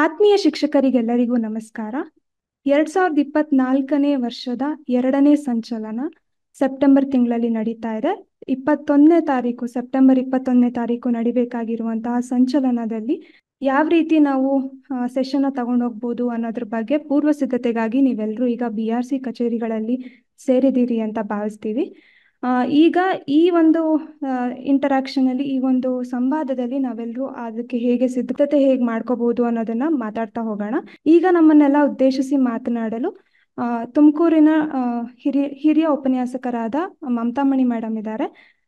ಆತ್ಮೀಯ ಶಿಕ್ಷಕರಿಗೆಲ್ಲರಿಗೂ ನಮಸ್ಕಾರ. ಎರಡ್ ಸಾವಿರದ ಇಪ್ಪತ್ನಾಲ್ಕನೇ ವರ್ಷದ ಎರಡನೇ ಸಂಚಲನ ಸೆಪ್ಟೆಂಬರ್ ತಿಂಗಳಲ್ಲಿ ನಡೀತಾ ಇದೆ. ಇಪ್ಪತ್ತೊಂದನೇ ತಾರೀಕು, ಸೆಪ್ಟೆಂಬರ್ ಇಪ್ಪತ್ತೊಂದನೇ ತಾರೀಕು ನಡಿಬೇಕಾಗಿರುವಂತಹ ಸಂಚಲನದಲ್ಲಿ ಯಾವ ರೀತಿ ನಾವು ಸೆಷನ್ ತಗೊಂಡೋಗ್ಬೋದು ಅನ್ನೋದ್ರ ಬಗ್ಗೆ ಪೂರ್ವ ಸಿದ್ಧತೆಗಾಗಿ ನೀವೆಲ್ಲರೂ ಈಗ ಬಿ ಆರ್ ಸಿ ಕಚೇರಿಗಳಲ್ಲಿ ಸೇರಿದ್ದೀರಿ ಅಂತ ಭಾವಿಸ್ತೀವಿ. ಈಗ ಈ ಒಂದು ಇಂಟರಾಕ್ಷನ್ ಅಲ್ಲಿ, ಈ ಒಂದು ಸಂವಾದದಲ್ಲಿ ನಾವೆಲ್ಲರೂ ಅದಕ್ಕೆ ಹೇಗೆ ಸಿದ್ಧತೆ ಹೇಗೆ ಮಾಡ್ಕೋಬಹುದು ಅನ್ನೋದನ್ನ ಮಾತಾಡ್ತಾ ಹೋಗೋಣ. ಈಗ ನಮ್ಮನ್ನೆಲ್ಲ ಉದ್ದೇಶಿಸಿ ಮಾತನಾಡಲು ತುಮಕೂರಿನ ಹಿರಿಯ ಹಿರಿಯ ಉಪನ್ಯಾಸಕರಾದ ಮಮತಾಮಣಿ ಮೇಡಮ್ ಇದ್ದಾರೆ.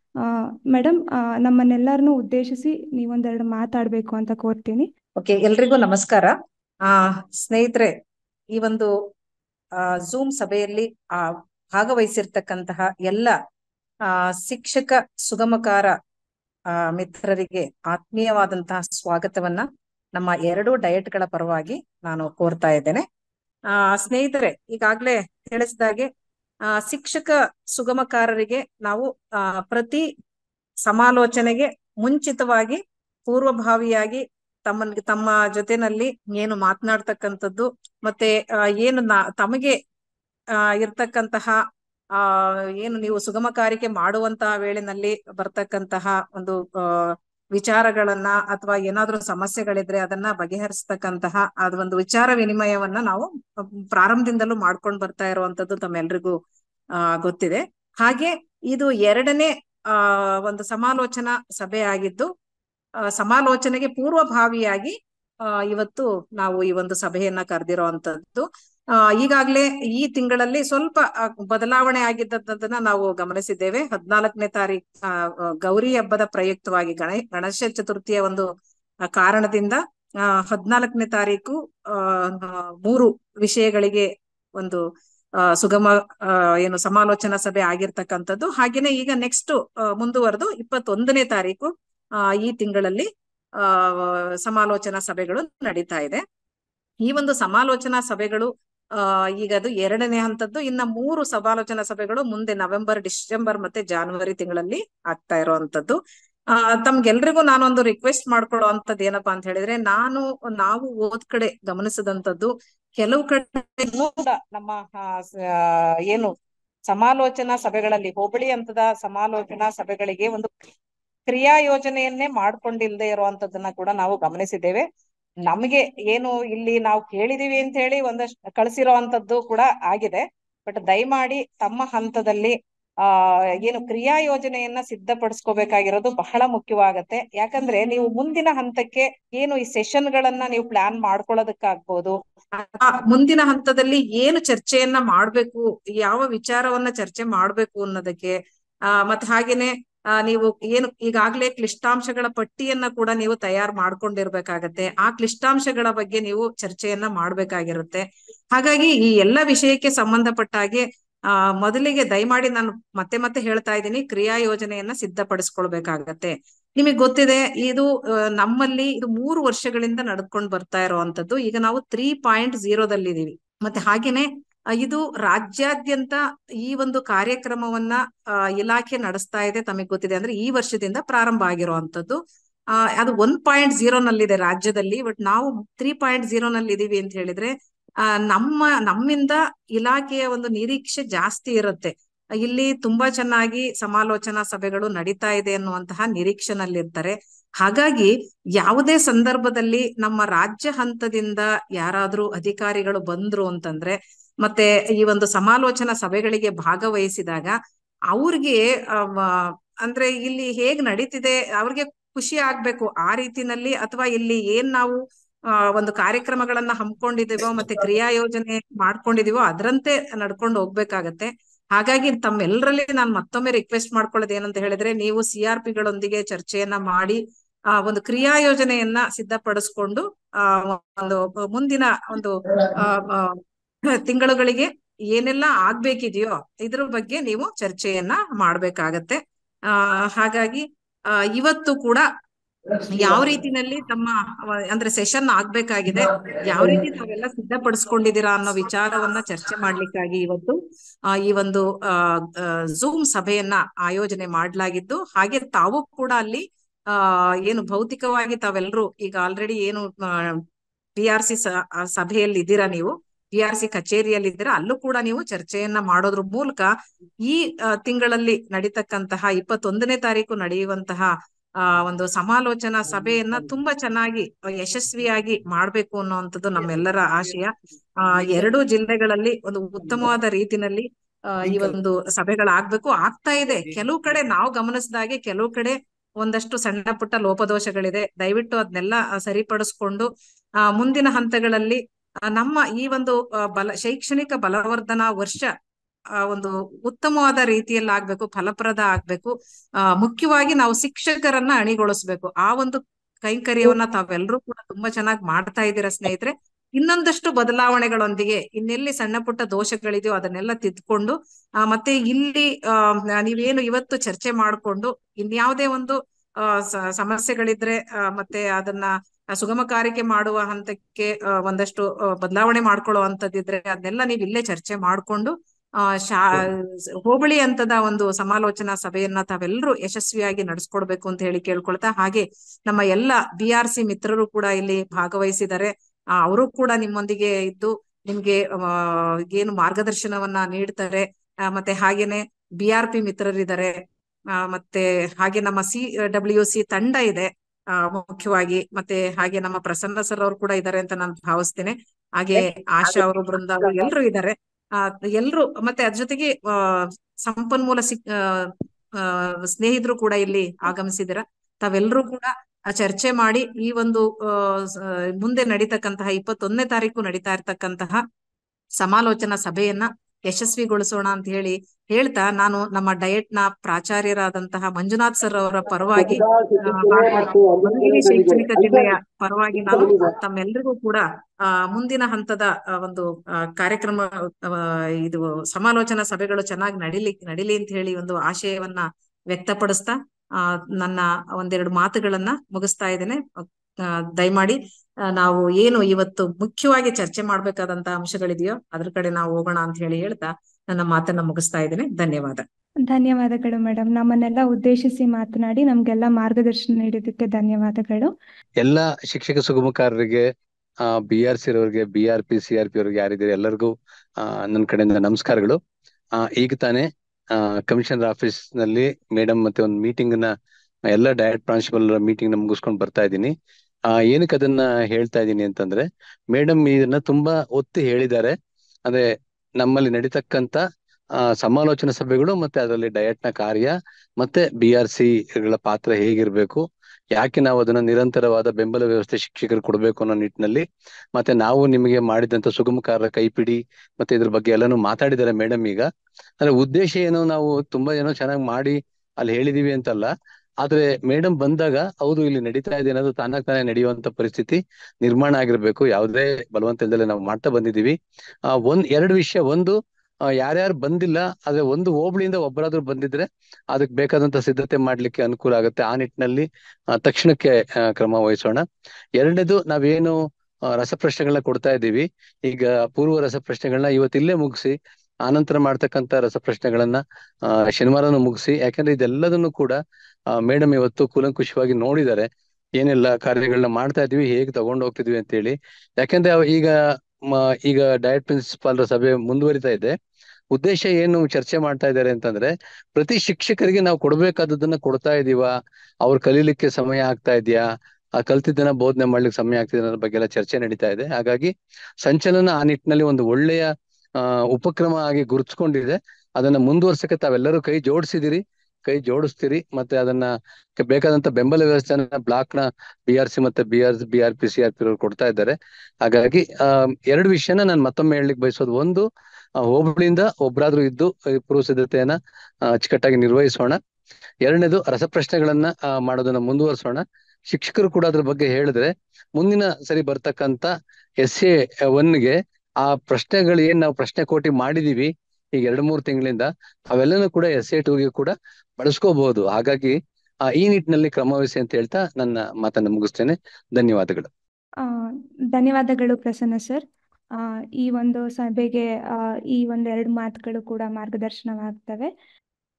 ಮೇಡಮ್ ನಮ್ಮನ್ನೆಲ್ಲರನ್ನು ಉದ್ದೇಶಿಸಿ ನೀವೊಂದೆರಡು ಮಾತಾಡಬೇಕು ಅಂತ ಕೋರ್ತೀನಿ. ಓಕೆ ಎಲ್ರಿಗೂ ನಮಸ್ಕಾರ. ಸ್ನೇಹಿತರೆ, ಈ ಒಂದು ಝೂಮ್ ಸಭೆಯಲ್ಲಿ, ಆ, ಭಾಗವಹಿಸಿರ್ತಕ್ಕಂತಹ ಎಲ್ಲ ಆ, ಶಿಕ್ಷಕ ಸುಗಮಕಾರ, ಆ, ಮಿತ್ರರಿಗೆ ಆತ್ಮೀಯವಾದಂತಹ ಸ್ವಾಗತವನ್ನ ನಮ್ಮ ಎರಡು ಡಯಟ್ಗಳ ಪರವಾಗಿ ನಾನು ಕೋರ್ತಾ ಇದ್ದೇನೆ. ಆ, ಸ್ನೇಹಿತರೆ, ಈಗಾಗ್ಲೇ ತಿಳಿಸಿದಾಗೆ ಆ, ಶಿಕ್ಷಕ ಸುಗಮಕಾರರಿಗೆ ನಾವು, ಆ, ಪ್ರತಿ ಸಮಾಲೋಚನೆಗೆ ಮುಂಚಿತವಾಗಿ ಪೂರ್ವಭಾವಿಯಾಗಿ ತಮ್ಮನ್, ತಮ್ಮ ಜೊತೆನಲ್ಲಿ ಏನು ಮಾತನಾಡ್ತಕ್ಕಂಥದ್ದು, ಮತ್ತೆ ಏನು ನಾ, ತಮಗೆ, ಆ, ಇರ್ತಕ್ಕಂತಹ ಆ, ಏನು ನೀವು ಸುಗಮ ಸುಗಮಕಾರಿಕೆ ಮಾಡುವಂತಹ ವೇಳೆನಲ್ಲಿ ಬರ್ತಕ್ಕಂತಹ ಒಂದು ವಿಚಾರಗಳನ್ನ ಅಥವಾ ಏನಾದ್ರೂ ಸಮಸ್ಯೆಗಳಿದ್ರೆ ಅದನ್ನ ಬಗೆಹರಿಸ್ತಕ್ಕಂತಹ ಅದ್ ಒಂದು ವಿಚಾರ ವಿನಿಮಯವನ್ನ ನಾವು ಪ್ರಾರಂಭದಿಂದಲೂ ಮಾಡ್ಕೊಂಡು ಬರ್ತಾ ಇರುವಂತದ್ದು ತಮ್ಮೆಲ್ರಿಗೂ, ಆ, ಗೊತ್ತಿದೆ. ಹಾಗೆ ಇದು ಎರಡನೇ, ಆ, ಒಂದು ಸಮಾಲೋಚನಾ ಸಭೆ ಆಗಿದ್ದು ಸಮಾಲೋಚನೆಗೆ ಪೂರ್ವಭಾವಿಯಾಗಿ ಇವತ್ತು ನಾವು ಈ ಒಂದು ಸಭೆಯನ್ನ ಕರೆದಿರುವಂತದ್ದು. ಆ ಈಗಾಗ್ಲೇ ಈ ತಿಂಗಳಲ್ಲಿ ಸ್ವಲ್ಪ ಬದಲಾವಣೆ ಆಗಿದ್ದದನ್ನ ನಾವು ಗಮನಿಸಿದ್ದೇವೆ. ಹದ್ನಾಲ್ಕನೇ ತಾರೀಕ್ ಆ, ಗೌರಿ ಹಬ್ಬದ ಪ್ರಯುಕ್ತವಾಗಿ ಗಣ ಗಣೇಶ ಚತುರ್ಥಿಯ ಒಂದು ಕಾರಣದಿಂದ ಆ ಹದ್ನಾಲ್ಕನೇ ತಾರೀಕು ಮೂರು ವಿಷಯಗಳಿಗೆ ಒಂದು ಸುಗಮ ಏನು ಸಮಾಲೋಚನಾ ಸಭೆ ಆಗಿರ್ತಕ್ಕಂಥದ್ದು. ಹಾಗೇನೆ ಈಗ ನೆಕ್ಸ್ಟ್ ಮುಂದುವರೆದು ಇಪ್ಪತ್ತೊಂದನೇ ತಾರೀಕು ಈ ತಿಂಗಳಲ್ಲಿ ಆ ಸಮಾಲೋಚನಾ ಸಭೆಗಳು ನಡೀತಾ ಇದೆ. ಈ ಒಂದು ಸಮಾಲೋಚನಾ ಸಭೆಗಳು ಈಗ ಅದು ಎರಡನೇ ಹಂತದ್ದು. ಇನ್ನ ಮೂರು ಸಮಾಲೋಚನಾ ಸಭೆಗಳು ಮುಂದೆ ನವೆಂಬರ್, ಡಿಸೆಂಬರ್ ಮತ್ತೆ ಜಾನ್ವರಿ ತಿಂಗಳಲ್ಲಿ ಆಗ್ತಾ ಇರುವಂತದ್ದು. ಆ, ತಮ್ಗೆಲ್ರಿಗೂ ನಾನೊಂದು ರಿಕ್ವೆಸ್ಟ್ ಮಾಡ್ಕೊಳ್ಳೋ ಅಂತದ್ ಏನಪ್ಪಾ ಅಂತ ಹೇಳಿದ್ರೆ, ನಾನು, ನಾವು ಓದ್ ಕಡೆ ಗಮನಿಸಿದಂತದ್ದು ಕೆಲವು ಕಡೆ ನಮ್ಮ ಏನು ಸಮಾಲೋಚನಾ ಸಭೆಗಳಲ್ಲಿ, ಹೋಬಳಿ ಹಂತದ ಸಮಾಲೋಚನಾ ಸಭೆಗಳಿಗೆ ಒಂದು ಕ್ರಿಯಾ ಯೋಜನೆಯನ್ನೇ ಮಾಡ್ಕೊಂಡಿಲ್ದೇ ಇರುವಂತದನ್ನ ಕೂಡ ನಾವು ಗಮನಿಸಿದ್ದೇವೆ. ನಮಗೆ ಏನು ಇಲ್ಲಿ ನಾವು ಕೇಳಿದೀವಿ ಅಂತ ಹೇಳಿ ಒಂದಷ್ಟು ಕಳಿಸಿರುವಂತದ್ದು ಕೂಡ ಆಗಿದೆ. ಬಟ್ ದಯಮಾಡಿ ತಮ್ಮ ಹಂತದಲ್ಲಿ, ಆ, ಏನು ಕ್ರಿಯಾ ಯೋಜನೆಯನ್ನ ಸಿದ್ಧಪಡಿಸ್ಕೋಬೇಕಾಗಿರೋದು ಬಹಳ ಮುಖ್ಯವಾಗತ್ತೆ. ಯಾಕಂದ್ರೆ ನೀವು ಮುಂದಿನ ಹಂತಕ್ಕೆ ಏನು ಈ ಸೆಷನ್ ಗಳನ್ನ ನೀವು ಪ್ಲಾನ್ ಮಾಡ್ಕೊಳ್ಳೋದಕ್ಕಾಗ್ಬೋದು ಮುಂದಿನ ಹಂತದಲ್ಲಿ ಏನು ಚರ್ಚೆಯನ್ನ ಮಾಡ್ಬೇಕು, ಯಾವ ವಿಚಾರವನ್ನ ಚರ್ಚೆ ಮಾಡ್ಬೇಕು ಅನ್ನೋದಕ್ಕೆ, ಆ, ಮತ್ ಹಾಗೇನೆ ಆ, ನೀವು ಏನು ಈಗಾಗ್ಲೇ ಕ್ಲಿಷ್ಟಾಂಶಗಳ ಪಟ್ಟಿಯನ್ನ ಕೂಡ ನೀವು ತಯಾರು ಮಾಡ್ಕೊಂಡಿರ್ಬೇಕಾಗತ್ತೆ. ಆ ಕ್ಲಿಷ್ಟಾಂಶಗಳ ಬಗ್ಗೆ ನೀವು ಚರ್ಚೆಯನ್ನ ಮಾಡ್ಬೇಕಾಗಿರುತ್ತೆ. ಹಾಗಾಗಿ ಈ ಎಲ್ಲ ವಿಷಯಕ್ಕೆ ಸಂಬಂಧಪಟ್ಟ ಹಾಗೆ ಆ, ಮೊದಲಿಗೆ ದಯಮಾಡಿ ನಾನು ಮತ್ತೆ ಮತ್ತೆ ಹೇಳ್ತಾ ಇದ್ದೀನಿ, ಕ್ರಿಯಾ ಯೋಜನೆಯನ್ನ ಸಿದ್ಧಪಡಿಸ್ಕೊಳ್ಬೇಕಾಗತ್ತೆ. ನಿಮಗೆ ಗೊತ್ತಿದೆ, ಇದು ನಮ್ಮಲ್ಲಿ ಇದು ಮೂರು ವರ್ಷಗಳಿಂದ ನಡ್ಕೊಂಡು ಬರ್ತಾ ಇರುವಂತದ್ದು ಈಗ ನಾವು ತ್ರೀ ಪಾಯಿಂಟ್ ಜೀರೋದಲ್ಲಿದ್ದೀವಿ ಮತ್ತೆ ಹಾಗೇನೆ ಇದು ರಾಜ್ಯಾದ್ಯಂತ ಈ ಒಂದು ಕಾರ್ಯಕ್ರಮವನ್ನ ಇಲಾಖೆ ನಡೆಸ್ತಾ ಇದೆ ತಮಗೆ ಗೊತ್ತಿದೆ. ಅಂದ್ರೆ ಈ ವರ್ಷದಿಂದ ಪ್ರಾರಂಭ ಆಗಿರುವಂತದ್ದು ಅದು ಒನ್ ಪಾಯಿಂಟ್ ಜೀರೋನಲ್ಲಿದೆ ರಾಜ್ಯದಲ್ಲಿ ಬಟ್ ನಾವು ತ್ರೀ ಪಾಯಿಂಟ್ ಜೀರೋನಲ್ಲಿ ಇದೀವಿ ಅಂತ ಹೇಳಿದ್ರೆ ನಮ್ಮ, ನಮ್ಮಿಂದ ಇಲಾಖೆಯ ಒಂದು ನಿರೀಕ್ಷೆ ಜಾಸ್ತಿ ಇರುತ್ತೆ. ಇಲ್ಲಿ ತುಂಬಾ ಚೆನ್ನಾಗಿ ಸಮಾಲೋಚನಾ ಸಭೆಗಳು ನಡೀತಾ ಇದೆ ಅನ್ನುವಂತಹ ನಿರೀಕ್ಷೆನಲ್ಲಿರ್ತಾರೆ. ಹಾಗಾಗಿ ಯಾವುದೇ ಸಂದರ್ಭದಲ್ಲಿ ನಮ್ಮ ರಾಜ್ಯ ಹಂತದಿಂದ ಯಾರಾದ್ರೂ ಅಧಿಕಾರಿಗಳು ಬಂದ್ರು ಅಂತಂದ್ರೆ, ಮತ್ತೆ ಈ ಒಂದು ಸಮಾಲೋಚನಾ ಸಭೆಗಳಿಗೆ ಭಾಗವಹಿಸಿದಾಗ ಅವ್ರಿಗೆ ಅಂದ್ರೆ ಇಲ್ಲಿ ಹೇಗ್ ನಡೀತಿದೆ, ಅವ್ರಿಗೆ ಖುಷಿ ಆಗ್ಬೇಕು ಆ ರೀತಿನಲ್ಲಿ ಅಥವಾ ಇಲ್ಲಿ ಏನ್ ನಾವು ಒಂದು ಕಾರ್ಯಕ್ರಮಗಳನ್ನ ಹಮ್ಮಿಕೊಂಡಿದೀವೋ ಮತ್ತೆ ಕ್ರಿಯಾ ಯೋಜನೆ ಮಾಡ್ಕೊಂಡಿದೀವೋ ಅದರಂತೆ ನಡ್ಕೊಂಡು ಹೋಗ್ಬೇಕಾಗತ್ತೆ. ಹಾಗಾಗಿ ತಮ್ಮೆಲ್ಲರಲ್ಲಿ ನಾನು ಮತ್ತೊಮ್ಮೆ ರಿಕ್ವೆಸ್ಟ್ ಮಾಡ್ಕೊಳ್ಳೋದು ಏನಂತ ಹೇಳಿದ್ರೆ, ನೀವು ಸಿ ಆರ್ ಪಿಗಳೊಂದಿಗೆ ಚರ್ಚೆಯನ್ನ ಮಾಡಿ ಆ ಒಂದು ಕ್ರಿಯಾ ಯೋಜನೆಯನ್ನ ಸಿದ್ಧಪಡಿಸ್ಕೊಂಡು, ಆ ಒಂದು ಮುಂದಿನ ಒಂದು ತಿಂಗಳುಗಳಿಗೆ ಏನೆಲ್ಲ ಆಗ್ಬೇಕಿದೆಯೋ ಇದ್ರ ಬಗ್ಗೆ ನೀವು ಚರ್ಚೆಯನ್ನ ಮಾಡ್ಬೇಕಾಗತ್ತೆ. ಆ, ಹಾಗಾಗಿ, ಆ, ಇವತ್ತು ಕೂಡ ಯಾವ ರೀತಿನಲ್ಲಿ ತಮ್ಮ, ಅಂದ್ರೆ ಸೆಷನ್ ಆಗ್ಬೇಕಾಗಿದೆ, ಯಾವ ರೀತಿ ತಾವೆಲ್ಲ ಸಿದ್ಧಪಡಿಸ್ಕೊಂಡಿದ್ದೀರಾ ಅನ್ನೋ ವಿಚಾರವನ್ನ ಚರ್ಚೆ ಮಾಡ್ಲಿಕ್ಕಾಗಿ ಇವತ್ತು ಈ ಒಂದು ಅಹ್ ಝೂಮ್ ಸಭೆಯನ್ನ ಆಯೋಜನೆ ಮಾಡ್ಲಾಗಿದ್ದು ಹಾಗೆ ತಾವು ಕೂಡ ಅಲ್ಲಿ ಆ ಏನು ಭೌತಿಕವಾಗಿ ತಾವೆಲ್ಲರೂ ಈಗ ಆಲ್ರೆಡಿ ಏನು ಪಿ ಆರ್ ಸಿ ಸಭೆಯಲ್ಲಿ ಇದ್ದೀರಾ ನೀವು? ಪಿ ಆರ್ ಸಿ ಕಚೇರಿಯಲ್ಲಿ ಇದ್ದೀರಾ ಅಲ್ಲೂ ಕೂಡ ನೀವು ಚರ್ಚೆಯನ್ನ ಮಾಡೋದ್ರ ಮೂಲಕ ಈ ತಿಂಗಳಲ್ಲಿ ನಡೀತಕ್ಕಂತಹ ಇಪ್ಪತ್ತೊಂದನೇ ತಾರೀಕು ನಡೆಯುವಂತಹ ಆ ಒಂದು ಸಮಾಲೋಚನಾ ಸಭೆಯನ್ನ ತುಂಬಾ ಚೆನ್ನಾಗಿ ಯಶಸ್ವಿಯಾಗಿ ಮಾಡ್ಬೇಕು ಅನ್ನುವಂಥದ್ದು ನಮ್ಮೆಲ್ಲರ ಆಶಯ. ಆ ಎರಡೂ ಜಿಲ್ಲೆಗಳಲ್ಲಿ ಒಂದು ಉತ್ತಮವಾದ ರೀತಿನಲ್ಲಿ ಈ ಒಂದು ಸಭೆಗಳಾಗ್ಬೇಕು. ಆಗ್ತಾ ಇದೆ. ಕೆಲವು ಕಡೆ ನಾವು ಗಮನಿಸಿದಾಗೆ ಕೆಲವು ಕಡೆ ಒಂದಷ್ಟು ಸಣ್ಣ ಪುಟ್ಟ ಲೋಪದೋಷಗಳಿದೆ. ದಯವಿಟ್ಟು ಅದನ್ನೆಲ್ಲ ಸರಿಪಡಿಸ್ಕೊಂಡು, ಆ, ಮುಂದಿನ ಹಂತಗಳಲ್ಲಿ ನಮ್ಮ ಈ ಒಂದು ಬಲ, ಶೈಕ್ಷಣಿಕ ಬಲವರ್ಧನಾ ವರ್ಷ ಒಂದು ಉತ್ತಮವಾದ ರೀತಿಯಲ್ಲಿ ಆಗ್ಬೇಕು ಫಲಪ್ರದ ಆಗ್ಬೇಕು, ಆ, ಮುಖ್ಯವಾಗಿ ನಾವು ಶಿಕ್ಷಕರನ್ನ ಅಣಿಗೊಳಿಸ್ಬೇಕು. ಆ ಒಂದು ಕೈಂಕರ್ಯವನ್ನ ತಾವೆಲ್ಲರೂ ಕೂಡ ತುಂಬಾ ಚೆನ್ನಾಗಿ ಮಾಡ್ತಾ ಇದ್ದೀರಾ ಸ್ನೇಹಿತರೆ. ಇನ್ನೊಂದಷ್ಟು ಬದಲಾವಣೆಗಳೊಂದಿಗೆ ಇನ್ನೆಲ್ಲಿ ಸಣ್ಣ ಪುಟ್ಟ ದೋಷಗಳಿದೆಯೋ ಅದನ್ನೆಲ್ಲ ತಿದ್ಕೊಂಡು, ಆ, ಮತ್ತೆ ಇಲ್ಲಿ ನೀವೇನು ಇವತ್ತು ಚರ್ಚೆ ಮಾಡ್ಕೊಂಡು ಇನ್ಯಾವುದೇ ಒಂದು ಸಮಸ್ಯೆಗಳಿದ್ರೆ ಮತ್ತೆ ಅದನ್ನ ಸುಗಮಕಾರಿಕೆ ಮಾಡುವ ಹಂತಕ್ಕೆ ಒಂದಷ್ಟು ಬದಲಾವಣೆ ಮಾಡ್ಕೊಳ್ಳೋ ಅಂತದಿದ್ರೆ ಅದನ್ನೆಲ್ಲ ನೀವು ಇಲ್ಲೇ ಚರ್ಚೆ ಮಾಡ್ಕೊಂಡು ಶಾ, ಹೋಬಳಿ ಹಂತದ ಒಂದು ಸಮಾಲೋಚನಾ ಸಭೆಯನ್ನ ತಾವೆಲ್ಲರೂ ಯಶಸ್ವಿಯಾಗಿ ನಡೆಸ್ಕೊಡ್ಬೇಕು ಅಂತ ಹೇಳಿ ಕೇಳ್ಕೊಳ್ತಾ, ಹಾಗೆ ನಮ್ಮ ಎಲ್ಲ ಬಿ ಆರ್ ಸಿ ಮಿತ್ರರು ಕೂಡ ಇಲ್ಲಿ ಭಾಗವಹಿಸಿದ್ದಾರೆ. ಅವರು ಕೂಡ ನಿಮ್ಮೊಂದಿಗೆ ಇದ್ದು ನಿಮ್ಗೆ ಏನು ಮಾರ್ಗದರ್ಶನವನ್ನ ನೀಡ್ತಾರೆ. ಮತ್ತೆ ಹಾಗೇನೆ ಬಿ ಆರ್ ಪಿ ಮಿತ್ರರಿದ್ದಾರೆ. ಮತ್ತೆ ಹಾಗೆ ನಮ್ಮ ಸಿ ಡಬ್ಲ್ಯೂ ಸಿ ತಂಡ ಇದೆ ಮುಖ್ಯವಾಗಿ. ಮತ್ತೆ ಹಾಗೆ ನಮ್ಮ ಪ್ರಸನ್ನ ಸರ್ ಅವರು ಕೂಡ ಇದ್ದಾರೆ ಅಂತ ನಾನು ಭಾವಿಸ್ತೇನೆ. ಹಾಗೆ ಆಶಾ ಅವರು ಬೃಂದ ಅವರು ಎಲ್ಲರೂ ಇದ್ದಾರೆ ಎಲ್ರು, ಮತ್ತೆ ಅದ್ರ ಜೊತೆಗೆ ಸಂಪನ್ಮೂಲ ಸಿಕ್ ಸ್ನೇಹಿತರು ಕೂಡ ಇಲ್ಲಿ ಆಗಮಿಸಿದಿರ ತಾವೆಲ್ಲರೂ ಕೂಡ ಚರ್ಚೆ ಮಾಡಿ ಈ ಒಂದು ಆ, ಮುಂದೆ ನಡೀತಕ್ಕಂತಹ ಇಪ್ಪತ್ತೊಂದನೇ ತಾರೀಕು ನಡೀತಾ ಇರ್ತಕ್ಕಂತಹ ಸಮಾಲೋಚನಾ ಸಭೆಯನ್ನ ಯಶಸ್ವಿಗೊಳಿಸೋಣ ಅಂತ ಹೇಳಿ ಹೇಳ್ತಾ ನಾನು ನಮ್ಮ ಡಯಟ್ನ ಪ್ರಾಚಾರ್ಯರಾದಂತಹ ಮಂಜುನಾಥ್ ಸರ್ ಅವರ ಪರವಾಗಿ ಆ, ಶೈಕ್ಷಣಿಕ ಜಿಲ್ಲೆಯ ಪರವಾಗಿ ನಾನು ತಮ್ಮೆಲ್ಲರಿಗೂ ಕೂಡ ಆ ಮುಂದಿನ ಹಂತದ ಒಂದು ಆ, ಕಾರ್ಯಕ್ರಮ ಇದು ಸಮಾಲೋಚನಾ ಸಭೆಗಳು ಚೆನ್ನಾಗಿ ನಡಿಲಿ ನಡಿಲಿ ಅಂತ ಹೇಳಿ ಒಂದು ಆಶಯವನ್ನ ವ್ಯಕ್ತಪಡಿಸ್ತಾ ಆ ನನ್ನ ಒಂದೆರಡು ಮಾತುಗಳನ್ನ ಮುಗಿಸ್ತಾ ಇದ್ದೇನೆ. ಆ, ದಯಮಾಡಿ ನಾವು ಏನು ಇವತ್ತು ಮುಖ್ಯವಾಗಿ ಚರ್ಚೆ ಮಾಡ್ಬೇಕಾದಂತ ಅಂಶಗಳಿದೆಯೋ ಅದ್ರ ಕಡೆ ನಾವು ಹೋಗೋಣ ಅಂತ ಹೇಳಿ ಹೇಳ್ತಾ ನನ್ನ ಮಾತನ್ನ ಮುಗಿಸ್ತಾ ಇದ್ದೇನೆ. ಧನ್ಯವಾದ. ಧನ್ಯವಾದಗಳು ಮೇಡಮ್ ನಮ್ಮನ್ನೆಲ್ಲ ಉದ್ದೇಶಿಸಿ ಮಾತನಾಡಿ ನಮ್ಗೆಲ್ಲ ಮಾರ್ಗದರ್ಶನ ನೀಡಿದ್ದಕ್ಕೆ ಧನ್ಯವಾದಗಳು. ಎಲ್ಲ ಶಿಕ್ಷಕ ಸುಗಮಕಾರರಿಗೆ ಬಿ ಆರ್ ಸಿ ಅವರಿಗೆ B R P C R P ಅವ್ರಿಗೆ ಯಾರಿದ್ದೀರಿ ಎಲ್ಲರಿಗೂ ನನ್ನ ಕಡೆಯಿಂದ ನಮಸ್ಕಾರಗಳು. ಈಗ ತಾನೇ ಕಮಿಷನರ್ ಆಫೀಸ್ನಲ್ಲಿ ಮೇಡಮ್ ಮತ್ತೆ ಒಂದು ಮೀಟಿಂಗ್ನ, ಎಲ್ಲ ಡೈರೆಕ್ಟ್ ಪ್ರಾನ್ಸಿಪಲ್ ಮೀಟಿಂಗ್ನ ಮುಗಿಸ್ಕೊಂಡು ಬರ್ತಾ ಇದ್ದೀನಿ. ಆ, ಏನಕ್ಕೆ ಅದನ್ನ ಹೇಳ್ತಾ ಇದ್ದೀನಿ ಅಂತಂದ್ರೆ ಮೇಡಮ್ ಇದನ್ನ ತುಂಬಾ ಒತ್ತಿ ಹೇಳಿದ್ದಾರೆ. ಅಂದ್ರೆ ನಮ್ಮಲ್ಲಿ ನಡೀತಕ್ಕಂತ ಸಮಾಲೋಚನಾ ಸಭೆಗಳು ಮತ್ತೆ ಅದರಲ್ಲಿ ಡಯಟ್ನ ಕಾರ್ಯ, ಮತ್ತೆ ಬಿ ಆರ್ ಸಿ ಗಳ ಪಾತ್ರ ಹೇಗಿರ್ಬೇಕು ಯಾಕೆ ನಾವು ಅದನ್ನ ನಿರಂತರವಾದ ಬೆಂಬಲ ವ್ಯವಸ್ಥೆ ಶಿಕ್ಷಕರು ಕೊಡಬೇಕು ಅನ್ನೋ ನಿಟ್ಟಿನಲ್ಲಿ ಮತ್ತೆ ನಾವು ನಿಮಗೆ ಮಾಡಿದಂತ ಸುಗಮಕಾರರ ಕೈಪಿಡಿ ಮತ್ತೆ ಇದ್ರ ಬಗ್ಗೆ ಎಲ್ಲಾನು ಮಾತಾಡಿದಾರೆ ಮೇಡಮ್ ಈಗ. ಅಂದ್ರೆ ಉದ್ದೇಶ ಏನೋ ನಾವು ತುಂಬಾ ಏನೋ ಚೆನ್ನಾಗಿ ಮಾಡಿ ಅಲ್ಲಿ ಹೇಳಿದೀವಿ ಅಂತಲ್ಲ. ಆದ್ರೆ ಮೇಡಮ್ ಬಂದಾಗ ಹೌದು, ಇಲ್ಲಿ ನಡೀತಾ ಇದೆ ಅನ್ನೋದು ತಾನಾಗ್ ತಾನೇ ನಡೆಯುವಂತ ಪರಿಸ್ಥಿತಿ ನಿರ್ಮಾಣ ಆಗಿರ್ಬೇಕು. ಯಾವುದೇ ಬಲವಂತ ಇಲ್ದಲೆ ನಾವು ಮಾಡ್ತಾ ಬಂದಿದೀವಿ ಆ, ಒಂದ್, ಎರಡು ವಿಷಯ. ಒಂದು ಯಾರ್ಯಾರು ಬಂದಿಲ್ಲ, ಆದ್ರೆ ಒಂದು ಹೋಬಳಿಯಿಂದ ಒಬ್ಬರಾದ್ರೂ ಬಂದಿದ್ರೆ ಅದಕ್ಕೆ ಬೇಕಾದಂತ ಸಿದ್ಧತೆ ಮಾಡ್ಲಿಕ್ಕೆ ಅನುಕೂಲ ಆಗುತ್ತೆ. ಆ ನಿಟ್ಟಿನಲ್ಲಿ ತಕ್ಷಣಕ್ಕೆ ಕ್ರಮ ವಹಿಸೋಣ. ಎರಡನೇದು, ನಾವೇನು ರಸಪ್ರಶ್ನೆಗಳನ್ನ ಕೊಡ್ತಾ ಇದ್ದೀವಿ. ಈಗ ಪೂರ್ವ ರಸಪ್ರಶ್ನೆಗಳನ್ನ ಇವತ್ತಿಲ್ಲೇ ಮುಗಿಸಿ, ಆನಂತರ ಮಾಡ್ತಕ್ಕಂತ ರಸಪ್ರಶ್ನೆಗಳನ್ನ ಶನಿವಾರನೂ ಮುಗಿಸಿ, ಯಾಕಂದ್ರೆ ಇದೆಲ್ಲದನ್ನು ಕೂಡ ಮೇಡಮ್ ಇವತ್ತು ಕೂಲಂಕುಷವಾಗಿ ನೋಡಿದ್ದಾರೆ. ಏನೆಲ್ಲ ಕಾರ್ಯಗಳನ್ನ ಮಾಡ್ತಾ ಇದೀವಿ ಹೇಗೆ ತಗೊಂಡು ಹೋಗ್ತಿದ್ವಿ ಅಂತ ಹೇಳಿ ಯಾಕಂದ್ರೆ ಈಗ ಈಗ ಡಯಟ್ ಪ್ರಿನ್ಸಿಪಾಲ್ ಸಭೆ ಮುಂದುವರಿತಾ ಇದೆ. ಉದ್ದೇಶ ಏನು ಚರ್ಚೆ ಮಾಡ್ತಾ ಇದ್ದಾರೆ ಅಂತಂದ್ರೆ, ಪ್ರತಿ ಶಿಕ್ಷಕರಿಗೆ ನಾವು ಕೊಡ್ಬೇಕಾದದನ್ನ ಕೊಡ್ತಾ ಇದೀವಾ, ಅವ್ರ ಕಲೀಲಿಕ್ಕೆ ಸಮಯ ಆಗ್ತಾ ಇದೆಯಾ, ಆ ಕಲ್ತಿದ್ದನ್ನ ಬೋಧನೆ ಮಾಡ್ಲಿಕ್ಕೆ ಸಮಯ ಆಗ್ತಿದೆ ಅನ್ನೋದ್ರ ಬಗ್ಗೆ ಎಲ್ಲ ಚರ್ಚೆ ನಡೀತಾ ಇದೆ. ಹಾಗಾಗಿ ಸಂಚಲನ ಆ ನಿಟ್ಟಿನಲ್ಲಿ ಒಂದು ಒಳ್ಳೆಯ, ಆ, ಉಪಕ್ರಮ ಆಗಿ ಗುರುತಿಸ್ಕೊಂಡಿದೆ. ಅದನ್ನ ಮುಂದುವರ್ಸಕ್ಕೆ ತಾವೆಲ್ಲರೂ ಕೈ ಜೋಡಿಸಿದಿರಿ, ಕೈ ಜೋಡಿಸ್ತೀರಿ, ಮತ್ತೆ ಅದನ್ನ ಬೇಕಾದಂತ ಬೆಂಬಲ ವ್ಯವಸ್ಥೆನ ಬ್ಲಾಕ್ನ ಬಿ ಆರ್ ಸಿ ಮತ್ತೆ B R B R P C R P ಕೊಡ್ತಾ ಇದ್ದಾರೆ. ಹಾಗಾಗಿ, ಆ, ಎರಡು ವಿಷಯನ ನಾನು ಮತ್ತೊಮ್ಮೆ ಹೇಳಲಿಕ್ಕೆ ಬಯಸೋದು. ಒಂದು ಹೋಬಳಿಯಿಂದ ಒಬ್ರಾದ್ರೂ ಇದ್ದು ಪೂರ್ವ ಸಿದ್ಧತೆಯನ್ನ ಅಚ್ಚುಕಟ್ಟಾಗಿ ನಿರ್ವಹಿಸೋಣ. ಎರಡನೇದು ರಸಪ್ರಶ್ನೆಗಳನ್ನ ಮಾಡೋದನ್ನ ಮುಂದುವರಿಸೋಣ. ಶಿಕ್ಷಕರು ಕೂಡ ಅದ್ರ ಬಗ್ಗೆ ಹೇಳಿದ್ರೆ, ಮುಂದಿನ ಸರಿ ಬರ್ತಕ್ಕಂತ ಎಸ್ ಎ ಒನ್ಗೆ ಆ ಪ್ರಶ್ನೆಗಳು ಏನ್ ನಾವು ಪ್ರಶ್ನೆ ಕೋಟಿ ಮಾಡಿದೀವಿ, ಈಗ ಎರಡ್ ಮೂರು ತಿಂಗಳಿಂದ, ಅವೆಲ್ಲನೂ ಕೂಡ ಎಸ್ ಎ ಟೂಗೆ ಕೂಡ ಬಳಸ್ಕೋಬಹುದು. ಹಾಗಾಗಿ ಈ ನಿಟ್ಟಿನಲ್ಲಿ ಕ್ರಮವಹಿಸಿ ಅಂತ ಹೇಳ್ತಾ ನನ್ನ ಮಾತನ್ನ ಮುಗಿಸ್ತೇನೆ. ಧನ್ಯವಾದಗಳು. ಧನ್ಯವಾದಗಳು ಪ್ರಸನ್ನ ಸರ್. ಈ ಒಂದು ಸಭೆಗೆ ಈ ಒಂದು ಎರಡು ಮಾತುಗಳು ಕೂಡ ಮಾರ್ಗದರ್ಶನವಾಗ್ತವೆ.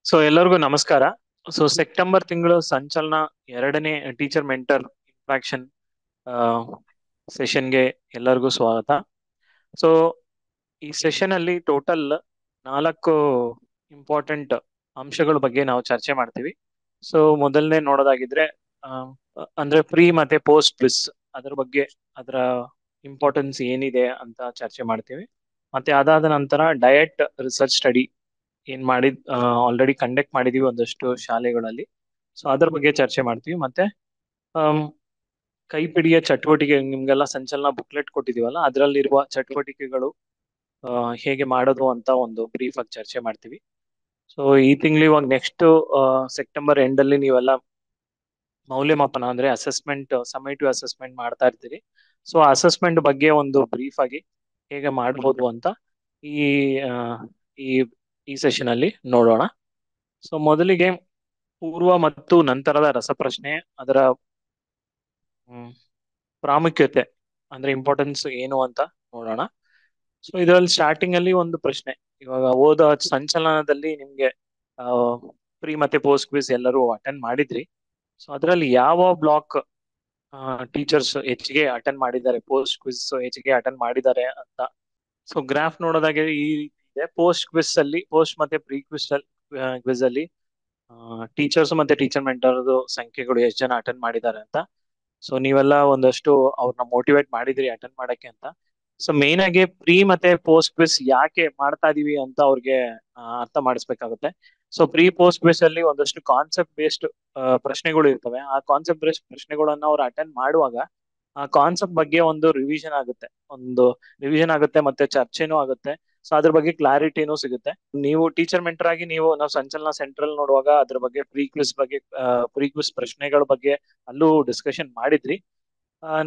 ಸೊ ಎಲ್ಲರಿಗೂ ನಮಸ್ಕಾರ. ಸೊ ಸೆಪ್ಟೆಂಬರ್ ತಿಂಗಳು ಸಂಚಲನ ಎರಡನೇ ಟೀಚರ್ ಮೆಂಟರ್ ಇಂಟ್ರಾಕ್ಷನ್ ಸೆಷನ್ಗೆ ಎಲ್ಲರಿಗೂ ಸ್ವಾಗತ. ಸೊ ಈ ಸೆಷನ್ ಅಲ್ಲಿ ಟೋಟಲ್ ನಾಲ್ಕು ಇಂಪಾರ್ಟೆಂಟ್ ಅಂಶಗಳ ಬಗ್ಗೆ ನಾವು ಚರ್ಚೆ ಮಾಡ್ತೀವಿ. ಸೊ ಮೊದಲನೇ ನೋಡೋದಾಗಿದ್ರೆ ಅಂದ್ರೆ ಪ್ರೀ ಮತ್ತೆ ಪೋಸ್ಟ್ ಕ್ವಿಸ್ ಅದ್ರ ಬಗ್ಗೆ, ಅದರ ಇಂಪಾರ್ಟೆನ್ಸ್ ಏನಿದೆ ಅಂತ ಚರ್ಚೆ ಮಾಡ್ತೀವಿ. ಮತ್ತೆ ಅದಾದ ನಂತರ ಡಯಟ್ ರಿಸರ್ಚ್ ಸ್ಟಡಿ ಏನ್ ಮಾಡಿದ್ ಆಲ್ರೆಡಿ ಕಂಡಕ್ಟ್ ಮಾಡಿದೀವಿ ಒಂದಷ್ಟು ಶಾಲೆಗಳಲ್ಲಿ. ಸೊ ಅದ್ರ ಬಗ್ಗೆ ಚರ್ಚೆ ಮಾಡ್ತೀವಿ. ಮತ್ತೆ ಕೈಪಿಡಿಯ ಚಟುವಟಿಕೆ, ನಿಮ್ಗೆಲ್ಲ ಸಂಚಲನ ಬುಕ್ಲೆಟ್ ಕೊಟ್ಟಿದೀವಲ್ಲ, ಅದರಲ್ಲಿರುವ ಚಟುವಟಿಕೆಗಳು ಹೇಗೆ ಮಾಡೋದು ಅಂತ ಒಂದು ಬ್ರೀಫ್ ಆಗಿ ಚರ್ಚೆ ಮಾಡ್ತೀವಿ. ಸೊ ಈ ತಿಂಗಳು ಇವಾಗ ನೆಕ್ಸ್ಟ್ ಸೆಪ್ಟೆಂಬರ್ ಎಂಡ್ ಅಲ್ಲಿ ನೀವೆಲ್ಲ ಮೌಲ್ಯಮಾಪನ ಅಂದ್ರೆ ಅಸೆಸ್ಮೆಂಟ್ ಸಮೇಟಿವ್ ಅಸೆಸ್ಮೆಂಟ್ ಮಾಡ್ತಾ ಇರ್ತೀರಿ. ಸೊ ಅಸೆಸ್ಮೆಂಟ್ ಬಗ್ಗೆ ಒಂದು ಬ್ರೀಫ್ ಆಗಿ ಹೇಗೆ ಮಾಡಬಹುದು ಅಂತ ಈ ಈ ಈ ಸೆಷನ್ ಅಲ್ಲಿ ನೋಡೋಣ. ಸೊ ಮೊದಲಿಗೆ ಪೂರ್ವ ಮತ್ತು ನಂತರದ ರಸಪ್ರಶ್ನೆ, ಅದರ ಪ್ರಾಮುಖ್ಯತೆ, ಅಂದ್ರೆ ಇಂಪಾರ್ಟೆನ್ಸ್ ಏನು ಅಂತ ನೋಡೋಣ. ಸೊ ಇದರಲ್ಲಿ ಸ್ಟಾರ್ಟಿಂಗ್ ಅಲ್ಲಿ ಒಂದು ಪ್ರಶ್ನೆ. ಇವಾಗ ಓದ ಸಂಚಲನದಲ್ಲಿ ನಿಮ್ಗೆ ಪ್ರೀ ಮತ್ತೆ ಪೋಸ್ಟ್ ಕ್ವಿಸ್ ಎಲ್ಲರೂ ಅಟೆಂಡ್ ಮಾಡಿದ್ರಿ. ಸೊ ಅದರಲ್ಲಿ ಯಾವ ಬ್ಲಾಕ್ ಟೀಚರ್ಸ್ ಹೆಚ್ಚಿಗೆ ಅಟೆಂಡ್ ಮಾಡಿದ್ದಾರೆ ಪೋಸ್ಟ್ ಕ್ವಿಸ್ ಹೆಚ್ಚಿಗೆ ಅಟೆಂಡ್ ಮಾಡಿದ್ದಾರೆ ಅಂತ. ಸೊ ಗ್ರಾಫ್ ನೋಡೋದಾಗೆ ಈ ರೀತಿ ಇದೆ. ಪೋಸ್ಟ್ ಕ್ವಿಸ್ ಅಲ್ಲಿ ಪೋಸ್ಟ್ ಮತ್ತೆ ಪ್ರೀ ಕ್ವಿಸ್ ಕ್ವಿಸ್ ಅಲ್ಲಿ ಟೀಚರ್ಸ್ ಮತ್ತೆ ಟೀಚರ್ ಮೆಂಟರ್ದು ಸಂಖ್ಯೆಗಳು ಎಷ್ಟು ಜನ ಅಟೆಂಡ್ ಮಾಡಿದ್ದಾರೆ ಅಂತ. ಸೊ ನೀವೆಲ್ಲ ಒಂದಷ್ಟು ಅವ್ರನ್ನ ಮೋಟಿವೇಟ್ ಮಾಡಿದ್ರಿ ಅಟೆಂಡ್ ಮಾಡಕ್ಕೆ ಅಂತ. ಸೊ ಮೇನ್ ಆಗಿ ಪ್ರೀ ಮತ್ತೆ ಪೋಸ್ಟ್ ಕ್ವಿಸ್ ಯಾಕೆ ಮಾಡ್ತಾ ಇದೀವಿ ಅಂತ ಅವ್ರಿಗೆ ಅರ್ಥ ಮಾಡಿಸ್ಬೇಕಾಗುತ್ತೆ. ಸೊ ಪ್ರೀ ಪೋಸ್ಟ್ ಕ್ವಿಸ್ ಅಲ್ಲಿ ಒಂದಷ್ಟು ಕಾನ್ಸೆಪ್ಟ್ ಬೇಸ್ಡ್ ಪ್ರಶ್ನೆಗಳು ಇರ್ತವೆ. ಆ ಕಾನ್ಸೆಪ್ಟ್ ಬೇಸ್ಡ್ ಪ್ರಶ್ನೆಗಳನ್ನ ಅವ್ರು ಅಟೆಂಡ್ ಮಾಡುವಾಗ, ಆ ಕಾನ್ಸೆಪ್ಟ್ ಬಗ್ಗೆ ಒಂದು ರಿವಿಷನ್ ಆಗುತ್ತೆ. ಒಂದು ರಿವಿಷನ್ ಆಗುತ್ತೆ ಮತ್ತೆ ಚರ್ಚೆನೂ ಆಗುತ್ತೆ. ಸೊ ಅದ್ರ ಬಗ್ಗೆ ಕ್ಲಾರಿಟಿನೂ ಸಿಗುತ್ತೆ. ನೀವು ಟೀಚರ್ ಮೆಂಟರ್ ಆಗಿ ನೀವು ನಾವು ಸಂಚಲನ ಸೆಂಟ್ರಲ್ ನೋಡುವಾಗ ಅದ್ರ ಬಗ್ಗೆ ಪ್ರೀ ಕ್ವಿಸ್ ಬಗ್ಗೆ ಪ್ರೀ ಕ್ವಿಸ್ ಪ್ರಶ್ನೆಗಳ ಬಗ್ಗೆ ಅಲ್ಲೂ ಡಿಸ್ಕಷನ್ ಮಾಡಿದ್ರಿ.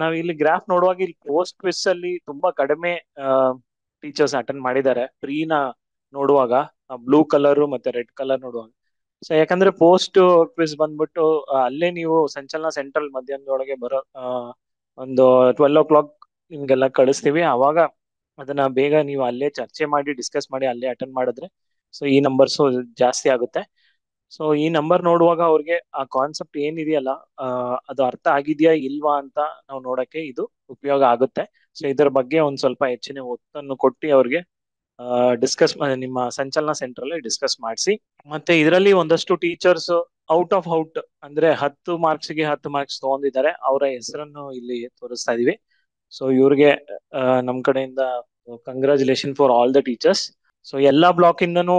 ನಾವ್ ಇಲ್ಲಿ ಗ್ರಾಫ್ ನೋಡುವಾಗ ಇಲ್ಲಿ ಪೋಸ್ಟ್ ಕ್ವಿಸ್ ಅಲ್ಲಿ ತುಂಬಾ ಕಡಿಮೆ ಟೀಚರ್ಸ್ ಅಟೆಂಡ್ ಮಾಡಿದ್ದಾರೆ. ಪ್ರೀನ ನೋಡುವಾಗ ಬ್ಲೂ ಕಲರ್ ಮತ್ತೆ ರೆಡ್ ಕಲರ್ ನೋಡುವಾಗ. ಸೊ ಯಾಕಂದ್ರೆ ಪೋಸ್ಟ್ ಕ್ವಿಸ್ ಬಂದ್ಬಿಟ್ಟು ಅಲ್ಲೇ ನೀವು ಸಂಚಲನ ಸೆಂಟ್ರಲ್ ಮಧ್ಯಾಹ್ನದೊಳಗೆ ಬರೋ ಒಂದು ಟ್ವೆಲ್ ಓ ಕ್ಲಾಕ್ ನಿಮ್ಗೆಲ್ಲ ಕಳಿಸ್ತೀವಿ. ಅವಾಗ ಅದನ್ನ ಬೇಗ ನೀವು ಅಲ್ಲೇ ಚರ್ಚೆ ಮಾಡಿ ಡಿಸ್ಕಸ್ ಮಾಡಿ ಅಲ್ಲೇ ಅಟೆಂಡ್ ಮಾಡಿದ್ರೆ ಸೊ ಈ ನಂಬರ್ಸ್ ಜಾಸ್ತಿ ಆಗುತ್ತೆ. ಸೊ ಈ ನಂಬರ್ ನೋಡುವಾಗ ಅವ್ರಿಗೆ ಆ ಕಾನ್ಸೆಪ್ಟ್ ಏನಿದೆಯಲ್ಲ ಅದು ಅರ್ಥ ಆಗಿದೆಯಾ ಇಲ್ವಾ ಅಂತ ನಾವು ನೋಡಕ್ಕೆ ಇದು ಉಪಯೋಗ ಆಗುತ್ತೆ. ಸೊ ಇದರ ಬಗ್ಗೆ ಒಂದು ಸ್ವಲ್ಪ ಹೆಚ್ಚಿನ ಒತ್ತನ್ನು ಕೊಟ್ಟು ಅವ್ರಿಗೆ ಡಿಸ್ಕಸ್ ನಿಮ್ಮ ಸಂಚಲನ ಸೆಂಟರ್ ಅಲ್ಲಿ ಡಿಸ್ಕಸ್ ಮಾಡಿಸಿ. ಮತ್ತೆ ಇದರಲ್ಲಿ ಒಂದಷ್ಟು ಟೀಚರ್ಸ್ ಔಟ್ ಆಫ್ ಔಟ್ ಅಂದ್ರೆ ಹತ್ತು ಮಾರ್ಕ್ಸ್ಗೆ ಹತ್ತು ಮಾರ್ಕ್ಸ್ ತಗೊಂಡಿದ್ದಾರೆ. ಅವರ ಹೆಸರನ್ನು ಇಲ್ಲಿ ತೋರಿಸ್ತಾ ಇದೀವಿ. ಸೊ ಇವ್ರಿಗೆ ನಮ್ ಕಡೆಯಿಂದ congratulation for all the teachers so ಎಲ್ಲಾ ಬ್ಲಾಕ್ ಇಂದನೂ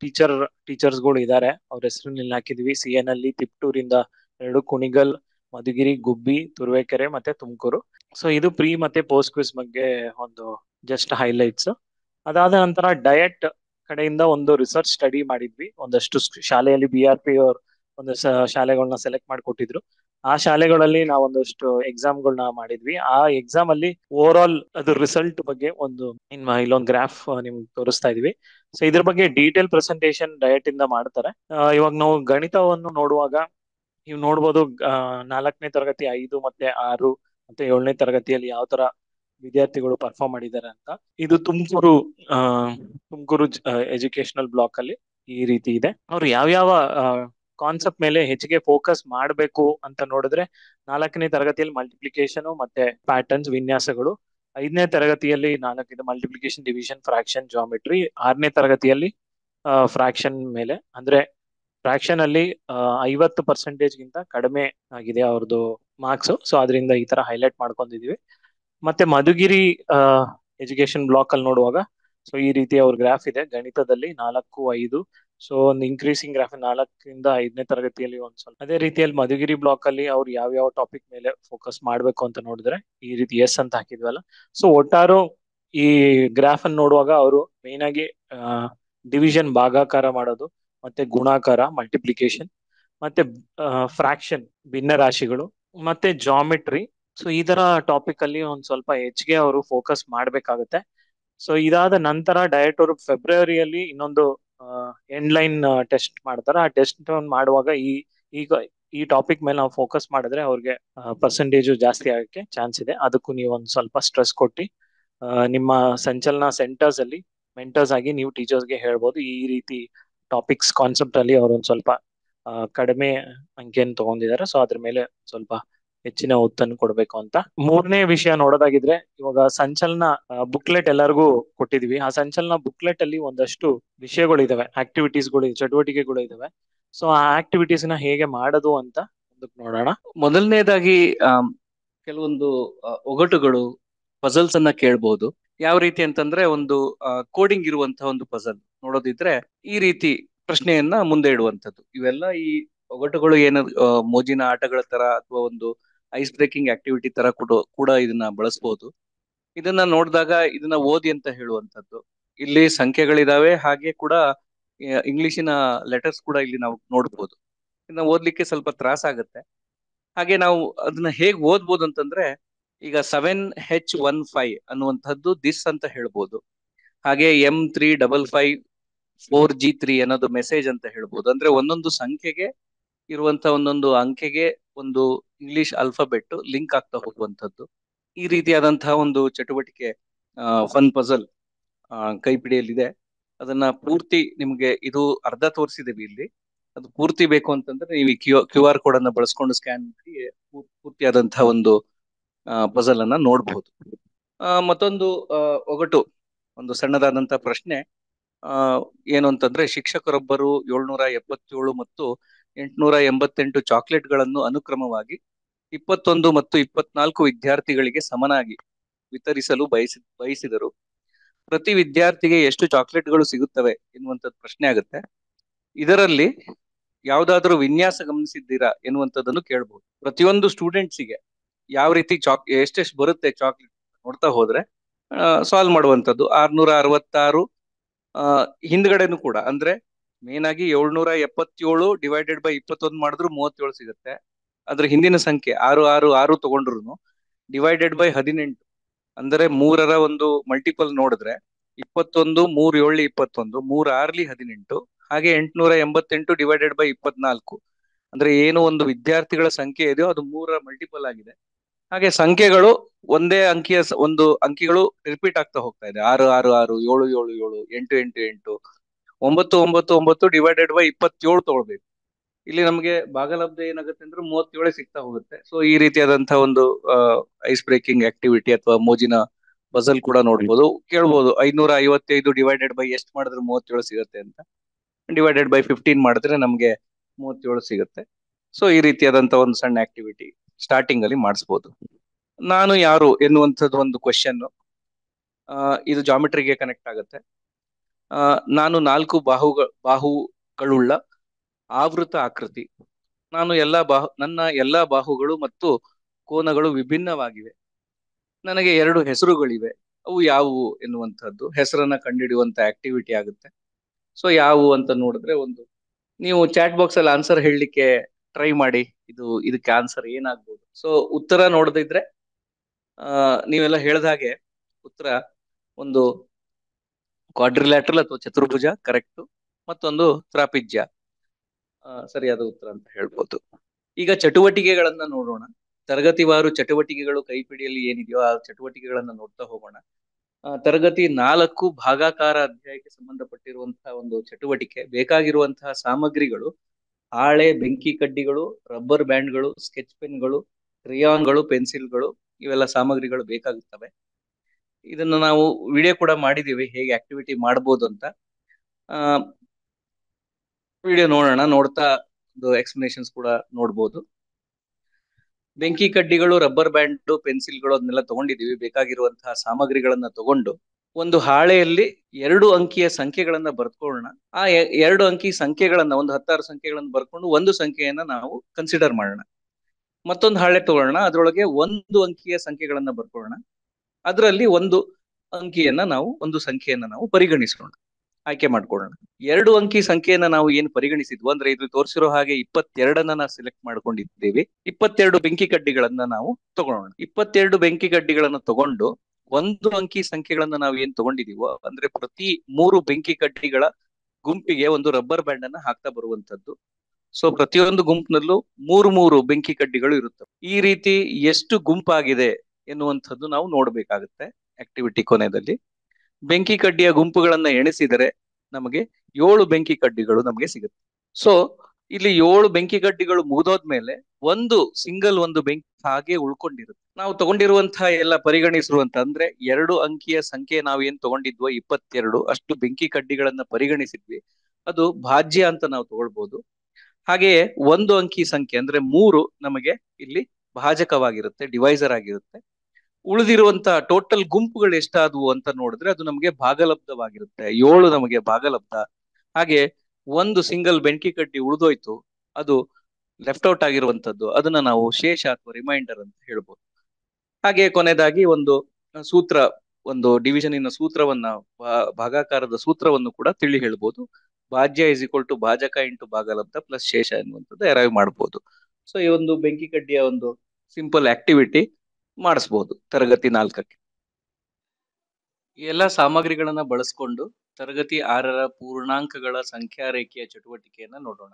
ಟೀಚರ್ ಟೀಚರ್ಸ್ಗಳು ಇದ್ದಾರೆ ಅವ್ರ ಹೆಸರಿನಲ್ಲಿ ಸಿಎನ್ ಸಿ ಎನ್ ಅಲ್ಲಿ ತಿಪ್ಟೂರಿಂದ ಎರಡು, ಕುಣಿಗಲ್, ಮಧುಗಿರಿ, ಗುಬ್ಬಿ, ತುರುವೇಕೆರೆ ಮತ್ತೆ ತುಮಕೂರು. ಸೊ ಇದು ಪ್ರೀ ಮತ್ತೆ ಪೋಸ್ಟ್ ಕ್ವಿಸ್ ಬಗ್ಗೆ ಒಂದು ಜಸ್ಟ್ ಹೈಲೈಟ್ಸ್ ಅದಾದ ನಂತರ ಡಯಟ್ ಕಡೆಯಿಂದ ಒಂದು ರಿಸರ್ಚ್ ಸ್ಟಡಿ ಮಾಡಿದ್ವಿ. ಒಂದಷ್ಟು ಶಾಲೆಯಲ್ಲಿ ಬಿ ಆರ್ ಪಿ ಅವ್ರ ಒಂದು ಶಾಲೆಗಳನ್ನ ಸೆಲೆಕ್ಟ್ ಮಾಡಿಕೊಟ್ಟಿದ್ರು. ಆ ಶಾಲೆಗಳಲ್ಲಿ ನಾವು ಒಂದಷ್ಟು ಎಕ್ಸಾಮ್ಗಳನ್ನ ಮಾಡಿದ್ವಿ. ಆ ಎಕ್ಸಾಮ್ ಅಲ್ಲಿ ಓವರ್ ಆಲ್ ಅದು ರಿಸಲ್ಟ್ ಬಗ್ಗೆ ಒಂದು ಇಲ್ಲೊಂದು ಗ್ರಾಫ್ ನಿಮ್ಗೆ ತೋರಿಸ್ತಾ ಇದೀವಿ. ಸೊ ಇದ್ರ ಬಗ್ಗೆ ಡೀಟೇಲ್ ಪ್ರೆಸೆಂಟೇಶನ್ ಡಯಟ್ ಇಂದ ಮಾಡ್ತಾರೆ. ಇವಾಗ ನಾವು ಗಣಿತವನ್ನು ನೋಡುವಾಗ ನೀವು ನೋಡ್ಬೋದು ನಾಲ್ಕನೇ ತರಗತಿ ಐದು ಮತ್ತೆ ಆರು ಮತ್ತೆ ಏಳನೇ ತರಗತಿಯಲ್ಲಿ ಯಾವ ತರ ವಿದ್ಯಾರ್ಥಿಗಳು ಪರ್ಫಾರ್ಮ್ ಮಾಡಿದ್ದಾರೆ ಅಂತ. ಇದು ತುಮಕೂರು ತುಮಕೂರು ಎಜುಕೇಶನಲ್ ಬ್ಲಾಕ್ ಅಲ್ಲಿ ಈ ರೀತಿ ಇದೆ. ಅವ್ರು ಯಾವ್ಯಾವ ಕಾನ್ಸೆಪ್ಟ್ ಮೇಲೆ ಹೆಚ್ಚಿಗೆ ಫೋಕಸ್ ಮಾಡಬೇಕು ಅಂತ ನೋಡಿದ್ರೆ ನಾಲ್ಕನೇ ತರಗತಿಯಲ್ಲಿ ಮಲ್ಟಿಪ್ಲಿಕೇಶನ್ ಮತ್ತೆ ಪ್ಯಾಟರ್ನ್ಸ್ ವಿನ್ಯಾಸಗಳು. ಐದನೇ ತರಗತಿಯಲ್ಲಿ ನಾಲ್ಕಿದೆ ಮಲ್ಟಿಪ್ಲಿಕೇಶನ್ ಡಿವಿಷನ್ ಫ್ರಾಕ್ಷನ್ ಜಾಮೆಟ್ರಿ ಆರನೇ ತರಗತಿಯಲ್ಲಿ ಫ್ರಾಕ್ಷನ್ ಮೇಲೆ. ಅಂದ್ರೆ ಫ್ರಾಕ್ಷನ್ ಅಲ್ಲಿ ಐವತ್ತು ಪರ್ಸೆಂಟೇಜ್ ಗಿಂತ ಕಡಿಮೆ ಆಗಿದೆ ಅವ್ರದ್ದು ಮಾರ್ಕ್ಸ್ ಸೊ ಅದರಿಂದ ಈ ತರ ಹೈಲೈಟ್ ಮಾಡ್ಕೊಂಡಿದೀವಿ. ಮತ್ತೆ ಮಧುಗಿರಿ ಎಜುಕೇಶನ್ ಬ್ಲಾಕ್ ಅಲ್ಲಿ ನೋಡುವಾಗ ಸೊ ಈ ರೀತಿ ಅವ್ರ ಗ್ರಾಫ್ ಇದೆ. ಗಣಿತದಲ್ಲಿ ನಾಲ್ಕು, ಐದು ಸೊ ಒಂದು ಇನ್ಕ್ರೀಸಿಂಗ್ ಗ್ರಾಫ್ ನಾಲ್ಕರಿಂದ ಐದನೇ ತರಗತಿಯಲ್ಲಿ ಒಂದ್ ಸ್ವಲ್ಪ ಅದೇ ರೀತಿಯಲ್ಲಿ ಮಧುಗಿರಿ ಬ್ಲಾಕ್ ಅಲ್ಲಿ ಅವ್ರು ಯಾವ ಯಾವ ಟಾಪಿಕ್ ಮೇಲೆ ಫೋಕಸ್ ಮಾಡ್ಬೇಕು ಅಂತ ನೋಡಿದ್ರೆ ಈ ರೀತಿ ಎಸ್ ಅಂತ ಹಾಕಿದ್ವಲ್ಲ. ಸೊ ಒಟ್ಟಾರು ಈ ಗ್ರಾಫ್ ಅನ್ನು ನೋಡುವಾಗ ಅವರು ಮೇನ್ ಆಗಿ ಡಿವಿಷನ್ ಭಾಗಾಕಾರ ಮಾಡೋದು, ಮತ್ತೆ ಗುಣಾಕಾರ ಮಲ್ಟಿಪ್ಲಿಕೇಶನ್ ಮತ್ತೆ ಫ್ರಾಕ್ಷನ್ ಭಿನ್ನ ರಾಶಿಗಳು, ಮತ್ತೆ ಜಾಮೆಟ್ರಿ ಸೊ ಈ ತರ ಟಾಪಿಕ್ ಅಲ್ಲಿ ಒಂದ್ ಸ್ವಲ್ಪ ಹೆಚ್ಚಿಗೆ ಅವರು ಫೋಕಸ್ ಮಾಡ್ಬೇಕಾಗತ್ತೆ. ಸೊ ಇದಾದ ನಂತರ ಡಯಟ್ ಅವರು ಫೆಬ್ರವರಿಯಲ್ಲಿ ಇನ್ನೊಂದು ಎಂಡ್ ಲೈನ್ ಟೆಸ್ಟ್ ಮಾಡ್ತಾರೆ. ಆ ಟೆಸ್ಟ್ ಮಾಡುವಾಗ ಈ, ಈಗ ಈ ಟಾಪಿಕ್ ಮೇಲೆ ನಾವು ಫೋಕಸ್ ಮಾಡಿದ್ರೆ ಅವ್ರಿಗೆ ಪರ್ಸೆಂಟೇಜು ಜಾಸ್ತಿ ಆಗಕ್ಕೆ ಚಾನ್ಸ್ ಇದೆ. ಅದಕ್ಕೂ ನೀವು ಒಂದು ಸ್ವಲ್ಪ ಸ್ಟ್ರೆಸ್ ಕೊಟ್ಟು ನಿಮ್ಮ ಸಂಚಲನ ಸೆಂಟರ್ಸ್ ಅಲ್ಲಿ ಮೆಂಟರ್ಸ್ ಆಗಿ ನೀವು ಟೀಚರ್ಸ್ಗೆ ಹೇಳ್ಬೋದು. ಈ ರೀತಿ ಟಾಪಿಕ್ಸ್ ಕಾನ್ಸೆಪ್ಟ್ ಅಲ್ಲಿ ಅವ್ರು ಒಂದ್ ಸ್ವಲ್ಪ ಕಡಿಮೆ ಅಂಕೆಯನ್ನು ತಗೊಂಡಿದ್ದಾರೆ ಸೊ ಅದ್ರ ಮೇಲೆ ಸ್ವಲ್ಪ ಹೆಚ್ಚಿನ ಒತ್ತನ್ನು ಕೊಡಬೇಕು ಅಂತ. ಮೂರನೇ ವಿಷಯ ನೋಡೋದಾಗಿದ್ರೆ, ಇವಾಗ ಸಂಚಲನ ಬುಕ್ಲೆಟ್ ಎಲ್ಲರಿಗೂ ಕೊಟ್ಟಿದೀವಿ. ಆ ಸಂಚಲನ ಬುಕ್ಲೆಟ್ ಅಲ್ಲಿ ಒಂದಷ್ಟು ವಿಷಯಗಳು ಇದಾವೆ ಆಕ್ಟಿವಿಟೀಸ್ಗಳು, ಚಟುವಟಿಕೆಗಳು ಇದಾವೆ. ಸೊ ಆ ಆಕ್ಟಿವಿಟೀಸ್ನ ಹೇಗೆ ಮಾಡೋದು ಅಂತ ನೋಡೋಣ. ಮೊದಲನೇದಾಗಿ ಕೆಲವೊಂದು ಒಗಟುಗಳು ಪಜಲ್ಸ್ ಅನ್ನ ಕೇಳ್ಬಹುದು ಯಾವ ರೀತಿ ಅಂತಂದ್ರೆ, ಒಂದು ಕೋಡಿಂಗ್ ಇರುವಂತಹ ಒಂದು ಪಜಲ್ ನೋಡೋದಿದ್ರೆ, ಈ ರೀತಿ ಪ್ರಶ್ನೆಯನ್ನ ಮುಂದೆ ಇಡುವಂತದ್ದು ಇವೆಲ್ಲ ಈ ಒಗಟುಗಳು ಏನ ಮೋಜಿನ ಆಟಗಳ ತರ, ಅಥವಾ ಒಂದು ಐಸ್ ಬ್ರೇಕಿಂಗ್ ಆಕ್ಟಿವಿಟಿ ತರ ಕೂಡ ಕೂಡ ಇದನ್ನ ಬಳಸಬಹುದು ಇದನ್ನ ನೋಡಿದಾಗ ಇದನ್ನ ಓದಿ ಅಂತ ಹೇಳುವಂತದ್ದು ಇಲ್ಲಿ ಸಂಖ್ಯೆಗಳಿದಾವೆ, ಹಾಗೆ ಕೂಡ ಇಂಗ್ಲಿಶಿನ ಲೆಟರ್ಸ್ ಕೂಡ ಇಲ್ಲಿ ನಾವು ನೋಡ್ಬೋದು. ಇದನ್ನ ಓದ್ಲಿಕ್ಕೆ ಸ್ವಲ್ಪ ತ್ರಾಸ ಆಗುತ್ತೆ. ಹಾಗೆ ನಾವು ಅದನ್ನ ಹೇಗ್ ಓದ್ಬೋದು ಅಂತಂದ್ರೆ, ಈಗ ಸೆವೆನ್ ಹೆಚ್ ಒನ್ ಫೈವ್ ಅನ್ನುವಂಥದ್ದು ದಿಸ್ ಅಂತ ಹೇಳ್ಬೋದು. ಹಾಗೆ M three double five four G three ಅನ್ನೋದು ಮೆಸೇಜ್ ಅಂತ ಹೇಳ್ಬೋದು. ಅಂದ್ರೆ ಒಂದೊಂದು ಸಂಖ್ಯೆಗೆ ಇರುವಂತ ಒಂದೊಂದು ಅಂಕೆಗೆ ಒಂದು ಇಂಗ್ಲಿಷ್ ಅಲ್ಫಾಬೆಟ್ ಲಿಂಕ್ ಆಗ್ತಾ ಹೋಗುವಂಥದ್ದು. ಈ ರೀತಿಯಾದಂತಹ ಒಂದು ಚಟುವಟಿಕೆ ಫನ್ ಪಜಲ್ ಕೈಪಿಡಿಯಲ್ಲಿದೆ. ಅದನ್ನ ಪೂರ್ತಿ ನಿಮ್ಗೆ ಇದು ಅರ್ಧ ತೋರಿಸಿದೀವಿ ಇಲ್ಲಿ. ಅದು ಪೂರ್ತಿ ಬೇಕು ಅಂತಂದ್ರೆ ನೀವು ಕ್ಯೂ ಕ್ಯೂ ಆರ್ ಕೋಡ್ ಅನ್ನ ಬಳಸ್ಕೊಂಡು ಸ್ಕ್ಯಾನ್ ಮಾಡಿ ಪೂರ್ತಿಯಾದಂತಹ ಒಂದು ಪಜಲ್ ಅನ್ನ ನೋಡಬಹುದು ಮತ್ತೊಂದು ಒಗಟು, ಒಂದು ಸಣ್ಣದಾದಂತಹ ಪ್ರಶ್ನೆ. ಏನು ಅಂತಂದ್ರೆ ಶಿಕ್ಷಕರೊಬ್ಬರು ಏಳ್ನೂರ ಎಪ್ಪತ್ತೇಳು ಮತ್ತು ಎಂಟುನೂರ ಎಂಬತ್ತೆಂಟು ಚಾಕ್ಲೇಟ್ಗಳನ್ನು ಅನುಕ್ರಮವಾಗಿ ಇಪ್ಪತ್ತೊಂದು ಮತ್ತು ಇಪ್ಪತ್ನಾಲ್ಕು ವಿದ್ಯಾರ್ಥಿಗಳಿಗೆ ಸಮನಾಗಿ ವಿತರಿಸಲು ಬಯಸಿ, ಬಯಸಿದರು. ಪ್ರತಿ ವಿದ್ಯಾರ್ಥಿಗೆ ಎಷ್ಟು ಚಾಕ್ಲೇಟ್ಗಳು ಸಿಗುತ್ತವೆ ಎನ್ನುವಂಥದ್ದು ಪ್ರಶ್ನೆ ಆಗುತ್ತೆ. ಇದರಲ್ಲಿ ಯಾವುದಾದ್ರೂ ವಿನ್ಯಾಸ ಗಮನಿಸಿದ್ದೀರಾ ಎನ್ನುವಂಥದ್ದನ್ನು ಕೇಳ್ಬೋದು. ಪ್ರತಿಯೊಂದು ಸ್ಟೂಡೆಂಟ್ಸಿಗೆ ಯಾವ ರೀತಿ ಚಾಕ್, ಎಷ್ಟೆಷ್ಟು ಬರುತ್ತೆ ಚಾಕ್ಲೇಟ್ ನೋಡ್ತಾ ಹೋದ್ರೆ ಸಾಲ್ವ್ ಮಾಡುವಂಥದ್ದು. ಆರ್ನೂರ ಅರವತ್ತಾರು ಹಿಂದ್ಗಡೆನೂ ಕೂಡ. ಅಂದ್ರೆ ಮೇನ್ ಆಗಿ ಏಳ್ನೂರ ಎಪ್ಪತ್ತೇಳು ಡಿವೈಡೆಡ್ ಬೈ ಇಪ್ಪತ್ತೊಂದು ಮಾಡಿದ್ರು ಮೂವತ್ತೇಳು ಸಿಗುತ್ತೆ. ಅದ್ರ ಹಿಂದಿನ ಸಂಖ್ಯೆ ಆರು ಆರು ಆರು ತಗೊಂಡ್ರು ಡಿವೈಡೆಡ್ ಬೈ ಹದಿನೆಂಟು. ಅಂದರೆ ಮೂರರ ಒಂದು ಮಲ್ಟಿಪಲ್ ನೋಡಿದ್ರೆ, ಇಪ್ಪತ್ತೊಂದು, ಮೂರ್ ಏಳು, ಇಪ್ಪತ್ತೊಂದು, ಮೂರ್ ಆರ್ಲಿ ಹದಿನೆಂಟು, ಹಾಗೆ ಎಂಟುನೂರ ಎಂಬತ್ತೆಂಟು ಡಿವೈಡೆಡ್ ಬೈ ಇಪ್ಪತ್ನಾಲ್ಕು. ಅಂದ್ರೆ ಏನು ಒಂದು ವಿದ್ಯಾರ್ಥಿಗಳ ಸಂಖ್ಯೆ ಇದೆಯೋ ಅದು ಮೂರರ ಮಲ್ಟಿಪಲ್ ಆಗಿದೆ. ಹಾಗೆ ಸಂಖ್ಯೆಗಳು ಒಂದೇ ಅಂಕಿಯ ಒಂದು ಅಂಕಿಗಳು ರಿಪೀಟ್ ಆಗ್ತಾ ಹೋಗ್ತಾ ಇದೆ. ಆರು ಆರು ಆರು, ಏಳು ಏಳು ಏಳು, ಎಂಟು ಎಂಟು ಎಂಟು ಒಂಬತ್ತು ಒಂಬತ್ತು ಒಂಬತ್ತು ಡಿವೈಡೆಡ್ ಬೈ ಇಪ್ಪತ್ತೇಳು ತಗೊಳ್ಬೇಕು. ಇಲ್ಲಿ ನಮಗೆ ಭಾಗಲಬ್ಧ ಏನಾಗುತ್ತೆ ಅಂದ್ರೆ ಮೂವತ್ತೇಳು ಸಿಗ್ತಾ ಹೋಗುತ್ತೆ. ಸೊ ಈ ರೀತಿಯಾದಂತಹ ಒಂದು ಐಸ್ ಬ್ರೇಕಿಂಗ್ ಆಕ್ಟಿವಿಟಿ ಅಥವಾ ಮೋಜಿನ ಬಜಲ್ ಕೂಡ ನೋಡ್ಬೋದು. ಕೇಳ್ಬೋದು ಐನೂರ ಐವತ್ತೈದು ಡಿವೈಡೆಡ್ ಬೈ ಎಷ್ಟು ಮಾಡಿದ್ರೆ ಮೂವತ್ತೇಳು ಸಿಗುತ್ತೆ ಅಂತ. ಡಿವೈಡೆಡ್ ಬೈ ಫಿಫ್ಟೀನ್ ಮಾಡಿದ್ರೆ ನಮಗೆ ಮೂವತ್ತೇಳು ಸಿಗುತ್ತೆ. ಸೊ ಈ ರೀತಿಯಾದಂತ ಒಂದು ಸಣ್ಣ ಆಕ್ಟಿವಿಟಿ ಸ್ಟಾರ್ಟಿಂಗ್ ಅಲ್ಲಿ ಮಾಡಿಸ್ಬೋದು. ನಾನು ಯಾರು ಎನ್ನುವಂಥದ್ದು ಒಂದು ಕ್ವಶನ್ ಇದು ಜಾಮಿಟ್ರಿಗೆ ಕನೆಕ್ಟ್ ಆಗುತ್ತೆ. ನಾನು ನಾಲ್ಕು ಬಾಹುಗ, ಬಾಹುಗಳುಳ್ಳ ಆವೃತ ಆಕೃತಿ. ನಾನು ಎಲ್ಲಾ ಬಾಹು, ನನ್ನ ಎಲ್ಲಾ ಬಾಹುಗಳು ಮತ್ತು ಕೋನಗಳು ವಿಭಿನ್ನವಾಗಿವೆ. ನನಗೆ ಎರಡು ಹೆಸರುಗಳಿವೆ. ಅವು ಯಾವುವು ಎನ್ನುವಂಥದ್ದು. ಹೆಸರನ್ನ ಕಂಡುಹಿಡಿಯುವಂತ ಆಕ್ಟಿವಿಟಿ ಆಗುತ್ತೆ. ಸೊ ಯಾವುವು ಅಂತ ನೋಡಿದ್ರೆ ಒಂದು, ನೀವು ಚಾಟ್ ಬಾಕ್ಸ್ ಅಲ್ಲಿ ಆನ್ಸರ್ ಹೇಳಲಿಕ್ಕೆ ಟ್ರೈ ಮಾಡಿ. ಇದು, ಇದಕ್ಕೆ ಆನ್ಸರ್ ಏನಾಗ್ಬೋದು. ಸೊ ಉತ್ತರ ನೋಡದಿದ್ರೆ, ಆ, ನೀವೆಲ್ಲ ಹೇಳ್ದ ಹಾಗೆ ಉತ್ತರ ಒಂದು ಕ್ವಾಡ್ರಿಲ್ಯಾಟ್ರಲ್ ಅಥವಾ ಚತುರ್ಭುಜ ಕರೆಕ್ಟ್ ಮತ್ತೊಂದು ತ್ರಾಪಿಜ್ಯ. ಸರಿಯಾದ ಉತ್ತರ ಅಂತ ಹೇಳ್ಬೋದು. ಈಗ ಚಟುವಟಿಕೆಗಳನ್ನ ನೋಡೋಣ. ತರಗತಿವಾರು ಚಟುವಟಿಕೆಗಳು ಕೈಪಿಡಿಯಲ್ಲಿ ಏನಿದೆಯೋ ಆ ಚಟುವಟಿಕೆಗಳನ್ನ ನೋಡ್ತಾ ಹೋಗೋಣ. ತರಗತಿ ನಾಲ್ಕು ಭಾಗಾಕಾರ ಅಧ್ಯಾಯಕ್ಕೆ ಸಂಬಂಧಪಟ್ಟಿರುವಂತಹ ಒಂದು ಚಟುವಟಿಕೆ, ಬೇಕಾಗಿರುವಂತಹ ಸಾಮಗ್ರಿಗಳು, ಹಾಳೆ, ಬೆಂಕಿ ಕಡ್ಡಿಗಳು, ರಬ್ಬರ್ ಬ್ಯಾಂಡ್ಗಳು, ಸ್ಕೆಚ್ ಪೆನ್ಗಳು, ಕ್ರಿಯಾನ್ಗಳು, ಪೆನ್ಸಿಲ್ಗಳು, ಇವೆಲ್ಲ ಸಾಮಗ್ರಿಗಳು ಬೇಕಾಗುತ್ತವೆ. ಇದನ್ನ ನಾವು ವಿಡಿಯೋ ಕೂಡ ಮಾಡಿದೀವಿ ಹೇಗೆ ಆಕ್ಟಿವಿಟಿ ಮಾಡ್ಬೋದು ಅಂತ. ವಿಡಿಯೋ ನೋಡೋಣ, ನೋಡ್ತಾ ಎಕ್ಸ್ಪ್ಲನೇಷನ್ಸ್ ಕೂಡ ನೋಡ್ಬೋದು. ಬೆಂಕಿ ಕಡ್ಡಿಗಳು ರಬ್ಬರ್ ಬ್ಯಾಂಡ್ ಪೆನ್ಸಿಲ್ಗಳು ಅದನ್ನೆಲ್ಲ ತಗೊಂಡಿದೀವಿ ಬೇಕಾಗಿರುವಂತಹ ಸಾಮಗ್ರಿಗಳನ್ನ ತಗೊಂಡು ಒಂದು ಹಾಳೆಯಲ್ಲಿ ಎರಡು ಅಂಕಿಯ ಸಂಖ್ಯೆಗಳನ್ನ ಬರ್ಕೊಳ್ಳೋಣ ಆ ಎರಡು ಅಂಕಿ ಸಂಖ್ಯೆಗಳನ್ನ, ಒಂದು ಹತ್ತಾರು ಸಂಖ್ಯೆಗಳನ್ನ ಬರ್ಕೊಂಡು ಒಂದು ಸಂಖ್ಯೆಯನ್ನ ನಾವು ಕನ್ಸಿಡರ್ ಮಾಡೋಣ. ಮತ್ತೊಂದು ಹಾಳೆ ತಗೊಳ್ಳೋಣ. ಅದರೊಳಗೆ ಒಂದು ಅಂಕಿಯ ಸಂಖ್ಯೆಗಳನ್ನ ಬರ್ಕೊಳ್ಳೋಣ ಅದರಲ್ಲಿ ಒಂದು ಅಂಕಿಯನ್ನ ನಾವು, ಒಂದು ಸಂಖ್ಯೆಯನ್ನ ನಾವು ಪರಿಗಣಿಸೋಣ. ಆಯ್ಕೆ ಮಾಡ್ಕೊಳ್ಳೋಣ. ಎರಡು ಅಂಕಿ ಸಂಖ್ಯೆಯನ್ನ ನಾವು ಏನು ಪರಿಗಣಿಸಿದ್ವು? ಅಂದ್ರೆ ಇದು ತೋರಿಸಿರೋ ಹಾಗೆ ಇಪ್ಪತ್ತೆರಡನ್ನ ನಾವು ಸೆಲೆಕ್ಟ್ ಮಾಡ್ಕೊಂಡಿದ್ದೇವೆ. ಇಪ್ಪತ್ತೆರಡು ಬೆಂಕಿ ಕಡ್ಡಿಗಳನ್ನ ನಾವು ತಗೊಳ್ಳೋಣ. ಇಪ್ಪತ್ತೆರಡು ಬೆಂಕಿ ಕಡ್ಡಿಗಳನ್ನ ತಗೊಂಡು ಒಂದು ಅಂಕಿ ಸಂಖ್ಯೆಗಳನ್ನ ನಾವು ಏನ್ ತಗೊಂಡಿದೀವೋ ಅಂದ್ರೆ ಪ್ರತಿ ಮೂರು ಬೆಂಕಿ ಕಡ್ಡಿಗಳ ಗುಂಪಿಗೆ ಒಂದು ರಬ್ಬರ್ ಬ್ಯಾಂಡ್ ಅನ್ನ ಹಾಕ್ತಾ ಬರುವಂತದ್ದು ಸೊ ಪ್ರತಿಯೊಂದು ಗುಂಪಿನಲ್ಲೂ ಮೂರು ಮೂರು ಬೆಂಕಿ ಕಡ್ಡಿಗಳು ಇರುತ್ತವೆ. ಈ ರೀತಿ ಎಷ್ಟು ಗುಂಪಾಗಿದೆ ಎನ್ನುವಂಥದ್ದು ನಾವು ನೋಡಬೇಕಾಗುತ್ತೆ ಆಕ್ಟಿವಿಟಿ ಕೊನೆಯಲ್ಲಿ. ಬೆಂಕಿ ಕಡ್ಡಿಯ ಗುಂಪುಗಳನ್ನ ಎಣಿಸಿದರೆ ನಮಗೆ ಏಳು ಬೆಂಕಿ ಕಡ್ಡಿಗಳು ನಮಗೆ ಸಿಗುತ್ತೆ. ಸೊ ಇಲ್ಲಿ ಏಳು ಬೆಂಕಿ ಕಡ್ಡಿಗಳು ಮುಗಿದೋದ್ಮೇಲೆ ಒಂದು ಸಿಂಗಲ್ ಒಂದು ಬೆಂಕಿ ಹಾಗೆ ಉಳ್ಕೊಂಡಿರುತ್ತೆ. ನಾವು ತಗೊಂಡಿರುವಂತಹ ಎಲ್ಲ ಪರಿಗಣಿಸಿರುವಂತ ಅಂದ್ರೆ ಎರಡು ಅಂಕಿಯ ಸಂಖ್ಯೆ ನಾವು ಏನ್ ತಗೊಂಡಿದ್ವೋ ಇಪ್ಪತ್ತೆರಡು ಅಷ್ಟು ಬೆಂಕಿ ಕಡ್ಡಿಗಳನ್ನ ಪರಿಗಣಿಸಿದ್ವಿ. ಅದು ಭಾಜ್ಯ ಅಂತ ನಾವು ತಗೊಳ್ಬಹುದು ಹಾಗೆಯೇ ಒಂದು ಅಂಕಿ ಸಂಖ್ಯೆ ಅಂದ್ರೆ ಮೂರು ನಮಗೆ ಇಲ್ಲಿ ಭಾಜಕವಾಗಿರುತ್ತೆ ಡಿವೈಸರ್ ಆಗಿರುತ್ತೆ. ಉಳಿದಿರುವಂತ ಟೋಟಲ್ ಗುಂಪುಗಳು ಎಷ್ಟಾದವು ಅಂತ ನೋಡಿದ್ರೆ ಅದು ನಮಗೆ ಭಾಗಲಬ್ಧವಾಗಿರುತ್ತೆ. ಏಳು ನಮಗೆ ಭಾಗಲಬ್ಧ. ಹಾಗೆ ಒಂದು ಸಿಂಗಲ್ ಬೆಂಕಿ ಕಡ್ಡಿ ಉಳಿದೋಯ್ತು, ಅದು ಲೆಫ್ಟ್ ಔಟ್ ಆಗಿರುವಂತದ್ದು. ಅದನ್ನ ನಾವು ಶೇಷ ಅಥವಾ ರಿಮೈಂಡರ್ ಅಂತ ಹೇಳ್ಬೋದು. ಹಾಗೆ ಕೊನೆಯದಾಗಿ ಒಂದು ಸೂತ್ರ, ಒಂದು ಡಿವಿಷನಿನ ಸೂತ್ರವನ್ನ ಭಾಗಾಕಾರದ ಸೂತ್ರವನ್ನು ಕೂಡ ತಿಳಿ ಹೇಳ್ಬೋದು. ಭಾಜ್ಯ ಇಸ್ ಈಕ್ವಲ್ ಟು ಭಾಜಕ ಇಂಟು ಭಾಗಲಬ್ಧ ಪ್ಲಸ್ ಶೇಷ ಎನ್ನುವಂಥದ್ದು ಅರೈವ್ ಮಾಡ್ಬೋದು. ಸೊ ಈ ಒಂದು ಬೆಂಕಿ ಕಡ್ಡಿಯ ಒಂದು ಸಿಂಪಲ್ ಆಕ್ಟಿವಿಟಿ ಮಾಡಿಸ್ಬೋದು ತರಗತಿ ನಾಲ್ಕಕ್ಕೆ. ಎಲ್ಲ ಸಾಮಗ್ರಿಗಳನ್ನ ಬಳಸ್ಕೊಂಡು ತರಗತಿ ಆರರ ಪೂರ್ಣಾಂಕಗಳ ಸಂಖ್ಯಾ ರೇಖೆಯ ಚಟುವಟಿಕೆಯನ್ನ ನೋಡೋಣ.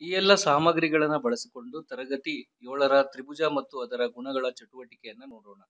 ಈ ಎಲ್ಲ ಸಾಮಗ್ರಿಗಳನ್ನ ಬಳಸಿಕೊಂಡು ತರಗತಿ ಏಳರ ತ್ರಿಭುಜ ಮತ್ತು ಅದರ ಗುಣಗಳ ಚಟುವಟಿಕೆಯನ್ನ ನೋಡೋಣ.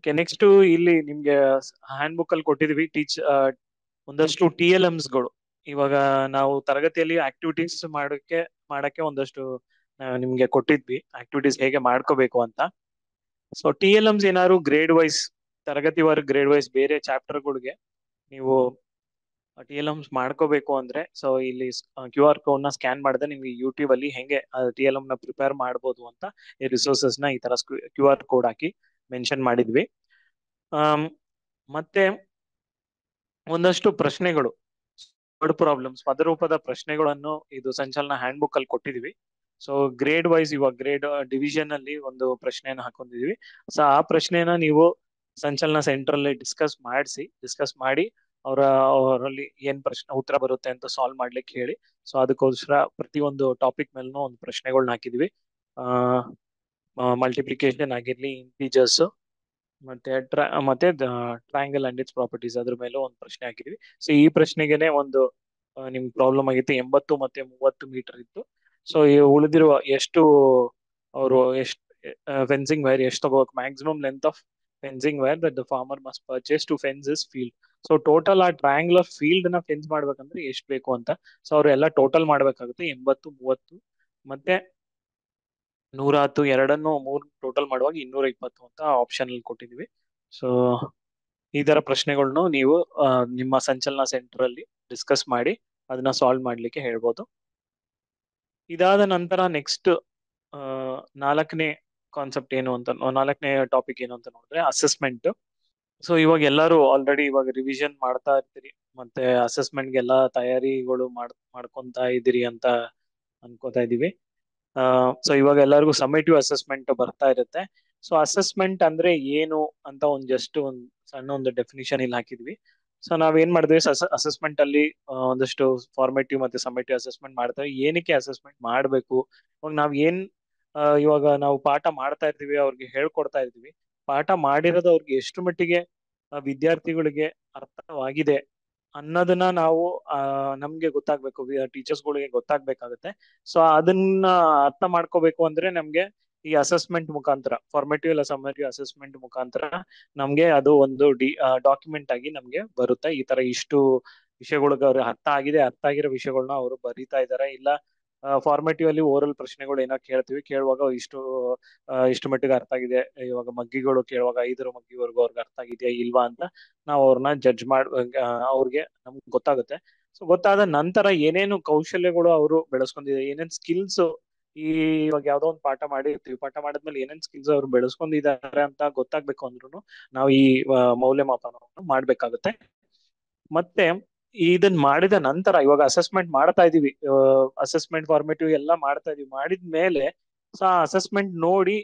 ಓಕೆ ನೆಕ್ಸ್ಟ್ ಇಲ್ಲಿ ನಿಮ್ಗೆ ಹ್ಯಾಂಡ್ ಬುಕ್ ಅಲ್ಲಿ ಕೊಟ್ಟಿದೀವಿ ಟೀಚ್ ಒಂದಷ್ಟು ಟಿ ಎಲ್ಗಳು. ಇವಾಗ ನಾವು ತರಗತಿಯಲ್ಲಿ ಆಕ್ಟಿವಿಟೀಸ್ ಮಾಡಕ್ಕೆ ಮಾಡಕ್ಕೆ ಒಂದಷ್ಟು ನಿಮ್ಗೆ ಕೊಟ್ಟಿದ್ವಿ. ಆಕ್ಟಿವಿಟೀಸ್ ಹೇಗೆ ಮಾಡ್ಕೋಬೇಕು ಅಂತ. ಸೊ ಟಿ ಎಲ್ ಎಮ್ಸ್ ಏನಾದ್ರು ಗ್ರೇಡ್ ವೈಸ್ ತರಗತಿ ವರ್ಗ ಗ್ರೇಡ್ ವೈಸ್ ಬೇರೆ ಚಾಪ್ಟರ್ ಗಳಿಗೆ ನೀವು ಟಿ ಎಲ್ ಎಮ್ಸ್ ಮಾಡ್ಕೋಬೇಕು ಅಂದ್ರೆ ಸೊ ಇಲ್ಲಿ ಕ್ಯೂ ಆರ್ ಕೋಡ್ನ ಸ್ಕ್ಯಾನ್ ಮಾಡಿದ್ರೆ ನಿಮ್ಗೆ ಯೂಟ್ಯೂಬ್ ಅಲ್ಲಿ ಹೆಂಗೆ ಟಿ ಎಲ್ ಎಂ ನ ಪ್ರಿಪೇರ್ ಮಾಡ್ಬೋದು ಅಂತ ಈ ರಿಸೋರ್ಸಸ್ನ ಈ ತರ ಕ್ಯೂ ಆರ್ ಕೋಡ್ ಹಾಕಿ ಮೆನ್ಷನ್ ಮಾಡಿದ್ವಿ. ಮತ್ತೆ ಒಂದಷ್ಟು ಪ್ರಶ್ನೆಗಳು ವರ್ಡ್ ಪ್ರಾಬ್ಲಮ್ಸ್ ಪದರೂಪದ ಪ್ರಶ್ನೆಗಳನ್ನು ಇದು ಸಂಚಲನ ಹ್ಯಾಂಡ್ ಬುಕ್ ಅಲ್ಲಿ ಕೊಟ್ಟಿದ್ವಿ. ಸೊ ಗ್ರೇಡ್ ವೈಸ್ ಇವಾಗ ಗ್ರೇಡ್ ಡಿವಿಷನ್ ಅಲ್ಲಿ ಒಂದು ಪ್ರಶ್ನೆಯನ್ನು ಹಾಕೊಂಡಿದೀವಿ. ಸೊ ಆ ಪ್ರಶ್ನೆನ ನೀವು ಸಂಚಲನ ಸೆಂಟರ್ ಅಲ್ಲಿ ಡಿಸ್ಕಸ್ ಮಾಡಿಸಿ ಡಿಸ್ಕಸ್ ಮಾಡಿ ಅವರ, ಅವರಲ್ಲಿ ಏನ್ ಪ್ರಶ್ನೆ, ಉತ್ತರ ಬರುತ್ತೆ ಅಂತ ಸಾಲ್ವ್ ಮಾಡ್ಲಿಕ್ಕೆ ಹೇಳಿ. ಸೊ ಅದಕ್ಕೋಸ್ಕರ ಪ್ರತಿ ಒಂದು ಟಾಪಿಕ್ ಮೇಲೂ ಒಂದು ಪ್ರಶ್ನೆಗಳನ್ನ ಹಾಕಿದ್ವಿ. ಮಲ್ಟಿಪ್ಲಿಕೇಶನ್ ಆಗಿರ್ಲಿ ಇಂಟೀಜರ್ಸ್ ಮತ್ತೆ ಟ್ರಾ ಮತ್ತೆ ಟ್ರಯಾಂಗಲ್ ಅಂಡ್ ಇಟ್ಸ್ ಪ್ರಾಪರ್ಟೀಸ್ ಅದ್ರ ಮೇಲೂ ಒಂದು ಪ್ರಶ್ನೆ ಹಾಕಿದ್ವಿ. ಸೊ ಈ ಪ್ರಶ್ನೆಗೆನೆ ಒಂದು ನಿಮ್ ಪ್ರಾಬ್ಲಮ್ ಆಗಿತ್ತು. ಎಂಬತ್ತು ಮತ್ತೆ ಮೂವತ್ತು ಮೀಟರ್ ಇತ್ತು. ಸೊ ಉಳಿದಿರುವ ಎಷ್ಟು, ಅವರು ಎಷ್ಟು ಫೆನ್ಸಿಂಗ್ ವೈರ್ ಎಷ್ಟು ತಗೋಬೇಕು? Maximum length of fencing wire that the farmer must purchase to fence is field so total ಆ ಟ್ರಯಾಂಗ್ಯುಲರ್ ಫೀಲ್ಡ್ನ ಫೆನ್ಸ್ ಮಾಡ್ಬೇಕಂದ್ರೆ ಎಷ್ಟು ಬೇಕು ಅಂತ. ಸೊ ಅವರೆಲ್ಲ ಟೋಟಲ್ ಮಾಡ್ಬೇಕಾಗುತ್ತೆ ಎಂಬತ್ತು, ಮೂವತ್ತು, ಮತ್ತೆ ನೂರ ಹತ್ತು ಎರಡನ್ನು ಮೂರ್ ಟೋಟಲ್ ಮಾಡುವಾಗ ಇನ್ನೂರ ಇಪ್ಪತ್ತು ಅಂತ ಆಪ್ಷನ್ ಅಲ್ಲಿ ಕೊಟ್ಟಿದೀವಿ ಸೊ ಈ ತರ ಪ್ರಶ್ನೆಗಳನ್ನು ನೀವು ನಿಮ್ಮ ಸಂಚಲನ ಸೆಂಟರ್ ಅಲ್ಲಿ ಡಿಸ್ಕಸ್ ಮಾಡಿ, ಅದನ್ನ ಸಾಲ್ವ್ ಮಾಡ್ಲಿಕ್ಕೆ ಹೇಳ್ಬೋದು. ಇದಾದ ನಂತರ ನೆಕ್ಸ್ಟ್ ನಾಲ್ಕನೇ ಕಾನ್ಸೆಪ್ಟ್ ಏನು ಅಂತ, ನಾಲ್ಕನೇ ಟಾಪಿಕ್ ಏನು ಅಂತ ನೋಡಿದ್ರೆ ಅಸೆಸ್ಮೆಂಟ್ ಸೊ ಇವಾಗ ಎಲ್ಲರೂ ಆಲ್ರೆಡಿ ಇವಾಗ ರಿವಿಷನ್ ಮಾಡ್ತಾ ಇರ್ತೀರಿ, ಮತ್ತೆ ಅಸೆಸ್ಮೆಂಟ್ಗೆಲ್ಲ ತಯಾರಿಗಳು ಮಾಡ್, ಮಾಡ್ಕೊಂತ ಇದ್ದೀರಿ ಅಂತ ಅನ್ಕೋತಾ ಇದೀವಿ ಸೊ ಇವಾಗ ಎಲ್ಲರಿಗೂ ಸಮೇಟಿವ್ ಅಸೆಸ್ಮೆಂಟ್ ಬರ್ತಾ ಇರುತ್ತೆ. ಸೊ ಅಸೆಸ್ಮೆಂಟ್ ಅಂದ್ರೆ ಏನು ಅಂತ ಒಂದ್ ಜಸ್ಟ್ ಒಂದ್ ಸಣ್ಣ ಒಂದು ಡೆಫಿನಿಷನ್ ಇಲ್ಲಿ ಹಾಕಿದ್ವಿ. ಸೊ ನಾವ್ ಏನ್ ಮಾಡಿದ್ವಿ? ಅಸೆಸ್ಮೆಂಟ್ ಅಲ್ಲಿ ಒಂದಷ್ಟು ಫಾರ್ಮೇಟಿವ್ ಮತ್ತೆ ಸಮೇಟಿವ್ ಅಸೆಸ್ಮೆಂಟ್ ಮಾಡ್ತೇವೆ ಏನಕ್ಕೆ ಅಸೆಸ್ಮೆಂಟ್ ಮಾಡ್ಬೇಕು? ಇವಾಗ ನಾವ್ ಏನ್ ಇವಾಗ ನಾವು ಪಾಠ ಮಾಡ್ತಾ ಇರ್ತೀವಿ, ಅವ್ರಿಗೆ ಹೇಳ್ಕೊಡ್ತಾ ಇರ್ತೀವಿ. ಪಾಠ ಮಾಡಿರೋದು ಅವ್ರಿಗೆ ಎಷ್ಟು ಮಟ್ಟಿಗೆ ವಿದ್ಯಾರ್ಥಿಗಳಿಗೆ ಅರ್ಥವಾಗಿದೆ? ಅನ್ನೋದನ್ನ ನಾವು ನಮ್ಗೆ ಗೊತ್ತಾಗ್ಬೇಕು. ಟೀಚರ್ಸ್ ಗಳಿಗೆ ಗೊತ್ತಾಗ್ಬೇಕಾಗತ್ತೆ. ಸೊ, ಅದನ್ನ ಅರ್ಥ ಮಾಡ್ಕೋಬೇಕು ಅಂದ್ರೆ ನಮ್ಗೆ ಈ ಅಸೆಸ್ಮೆಂಟ್ ಮುಖಾಂತರ ಫಾರ್ಮೇಟಿವ್ ಇಲ್ಲ ಅಸೆಸ್ಮೆಂಟ್ ಮುಖಾಂತರ ನಮ್ಗೆ ಅದು ಒಂದು ಡಿ ಡಾಕ್ಯುಮೆಂಟ್ ಆಗಿ ನಮ್ಗೆ ಬರುತ್ತೆ. ಈ ತರ ಇಷ್ಟು ವಿಷಯಗಳಿಗೆ ಅವ್ರಿಗೆ ಅರ್ಥ ಆಗಿದೆ, ಅರ್ಥ ಆಗಿರೋ ವಿಷಯಗಳನ್ನ ಅವರು ಬರೀತಾ ಇದಾರೆ. ಇಲ್ಲ ಫಾರ್ಮೇಟಿವ್ ಅಲ್ಲಿ ಓರಲ್ ಪ್ರಶ್ನೆಗಳು ಏನೋ ಕೇಳ್ತೀವಿ. ಕೇಳುವಾಗ ಇಷ್ಟು ಇಷ್ಟು ಮಟ್ಟಿಗೆ ಅರ್ಥ ಆಗಿದೆ. ಇವಾಗ ಮಗ್ಗಿಗಳು ಕೇಳುವಾಗ ಐದರ ಮಗ್ಗಿವರೆಗೂ ಅವ್ರಿಗೆ ಅರ್ಥ ಆಗಿದೆಯಾ ಇಲ್ವಾ ಅಂತ ನಾವು ಅವ್ರನ್ನ ಜಡ್ಜ್ ಮಾಡ್ ಅವ್ರಿಗೆ ನಮ್ಗೆ ಗೊತ್ತಾಗುತ್ತೆ. ಸೊ ಗೊತ್ತಾದ ನಂತರ ಏನೇನು ಕೌಶಲ್ಯಗಳು ಅವರು ಬೆಳೆಸ್ಕೊಂಡಿದ್ದಾರೆ, ಏನೇನ್ ಸ್ಕಿಲ್ಸ್ ಈ ಇವಾಗ ಯಾವ್ದೋ ಒಂದು ಪಾಠ ಮಾಡಿರ್ತೀವಿ. ಪಾಠ ಮಾಡಿದ್ಮೇಲೆ ಏನೇನ್ ಸ್ಕಿಲ್ಸ್ ಅವ್ರು ಬೆಳೆಸ್ಕೊಂಡಿದ್ದಾರೆ ಅಂತ ಗೊತ್ತಾಗ್ಬೇಕು ಅಂದ್ರೂ ನಾವು ಈ ಮೌಲ್ಯಮಾಪನವನ್ನು ಮಾಡ್ಬೇಕಾಗುತ್ತೆ. ಮತ್ತೆ ಇದನ್ ಮಾಡಿದ ನಂತರ ಇವಾಗ ಅಸೆಸ್ಮೆಂಟ್ ಮಾಡ್ತಾ ಇದೀವಿ. ಅಸೆಸ್ಮೆಂಟ್ ಫಾರ್ಮೇಟಿವ್ ಎಲ್ಲ ಮಾಡ್ತಾ ಇದೀವಿ. ಮಾಡಿದ್ಮೇಲೆ ಸೊ ಆ ಅಸೆಸ್ಮೆಂಟ್ ನೋಡಿ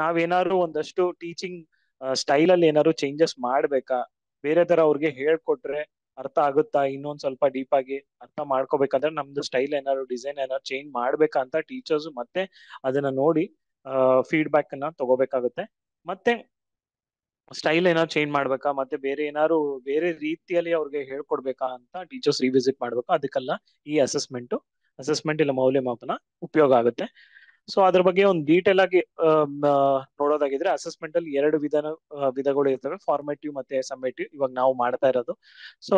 ನಾವೇನಾದ್ರು ಒಂದಷ್ಟು ಟೀಚಿಂಗ್ ಸ್ಟೈಲ್ ಅಲ್ಲಿ ಏನಾದ್ರು ಚೇಂಜಸ್ ಮಾಡ್ಬೇಕಾ? ಬೇರೆ ತರ ಅವ್ರಿಗೆ ಹೇಳ್ಕೊಟ್ರೆ ಅರ್ಥ ಆಗುತ್ತಾ? ಇನ್ನೊಂದ್ ಸ್ವಲ್ಪ ಡೀಪ್ ಆಗಿ ಅರ್ಥ ಮಾಡ್ಕೋಬೇಕಂದ್ರೆ ನಮ್ದು ಸ್ಟೈಲ್ ಏನಾದ್ರು ಡಿಸೈನ್ ಏನಾದ್ರು ಚೇಂಜ್ ಮಾಡ್ಬೇಕಾ ಅಂತ ಟೀಚರ್ಸ್ ಮತ್ತೆ ಅದನ್ನ ನೋಡಿ ಫೀಡ್ಬ್ಯಾಕ್ ಅನ್ನ ತಗೋಬೇಕಾಗುತ್ತೆ. ಮತ್ತೆ ಸ್ಟೈಲ್ ಏನಾದ್ರು ಚೇಂಜ್ ಮಾಡ್ಬೇಕಾ? ಮತ್ತೆ ಬೇರೆ ಏನಾದ್ರು, ಬೇರೆ ರೀತಿಯಲ್ಲಿ ಅವ್ರಿಗೆ ಹೇಳ್ಕೊಡ್ಬೇಕಾ ಅಂತ ಟೀಚರ್ಸ್ ರಿವಿಸಿಟ್ ಮಾಡ್ಬೇಕಾ. ಅದಕ್ಕೆಲ್ಲ ಈ ಅಸೆಸ್ಮೆಂಟ್ ಅಸೆಸ್ಮೆಂಟ್ ಇಲ್ಲ ಮೌಲ್ಯಮಾಪನ ಉಪಯೋಗ ಆಗುತ್ತೆ. ಸೊ ಅದ್ರ ಬಗ್ಗೆ ಒಂದು ಡೀಟೇಲ್ ಆಗಿ ನೋಡೋದಾಗಿದ್ರೆ ಅಸೆಸ್ಮೆಂಟ್ ಅಲ್ಲಿ ಎರಡು ವಿಧಾನ ವಿಧಗಳು ಇರ್ತವೆ. ಫಾರ್ಮೇಟಿವ್ ಮತ್ತೆ ಸಮ್ಮೇಟಿವ್ ಇವಾಗ ನಾವು ಮಾಡ್ತಾ ಇರೋದು. ಸೊ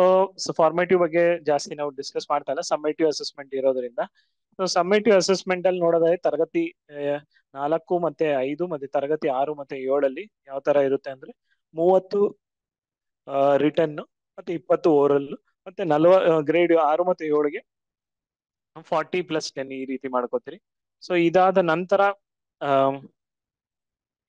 ಫಾರ್ಮೇಟಿವ್ ಬಗ್ಗೆ ಜಾಸ್ತಿ ನಾವು ಡಿಸ್ಕಸ್ ಮಾಡ್ತಾ ಇಲ್ಲ. ಸಮ್ಮೇಟಿವ್ ಅಸೆಸ್ಮೆಂಟ್ ಇರೋದ್ರಿಂದ ಸೊ ಯು ಅಸೆಸ್ಮೆಂಟ್ ಅಲ್ಲಿ ನೋಡೋದಾದ್ರೆ ತರಗತಿ ನಾಲ್ಕು ಮತ್ತೆ ಐದು ಮತ್ತೆ ತರಗತಿ ಆರು ಮತ್ತೆ ಏಳಲ್ಲಿ ಯಾವ ತರ ಇರುತ್ತೆ ಅಂದ್ರೆ ಮೂವತ್ತು ರಿಟರ್ನ್ ಮತ್ತೆ ಇಪ್ಪತ್ತು ಓರಲ್ ಮತ್ತೆ ನಲ್ವ ಗ್ರೇಡ್ ಆರು ಮತ್ತೆ ಏಳಿಗೆ ಫಾರ್ಟಿ ಪ್ಲಸ್ ಟೆನ್ ಈ ರೀತಿ ಮಾಡ್ಕೋತೀರಿ. ಸೊ ಇದಾದ ನಂತರ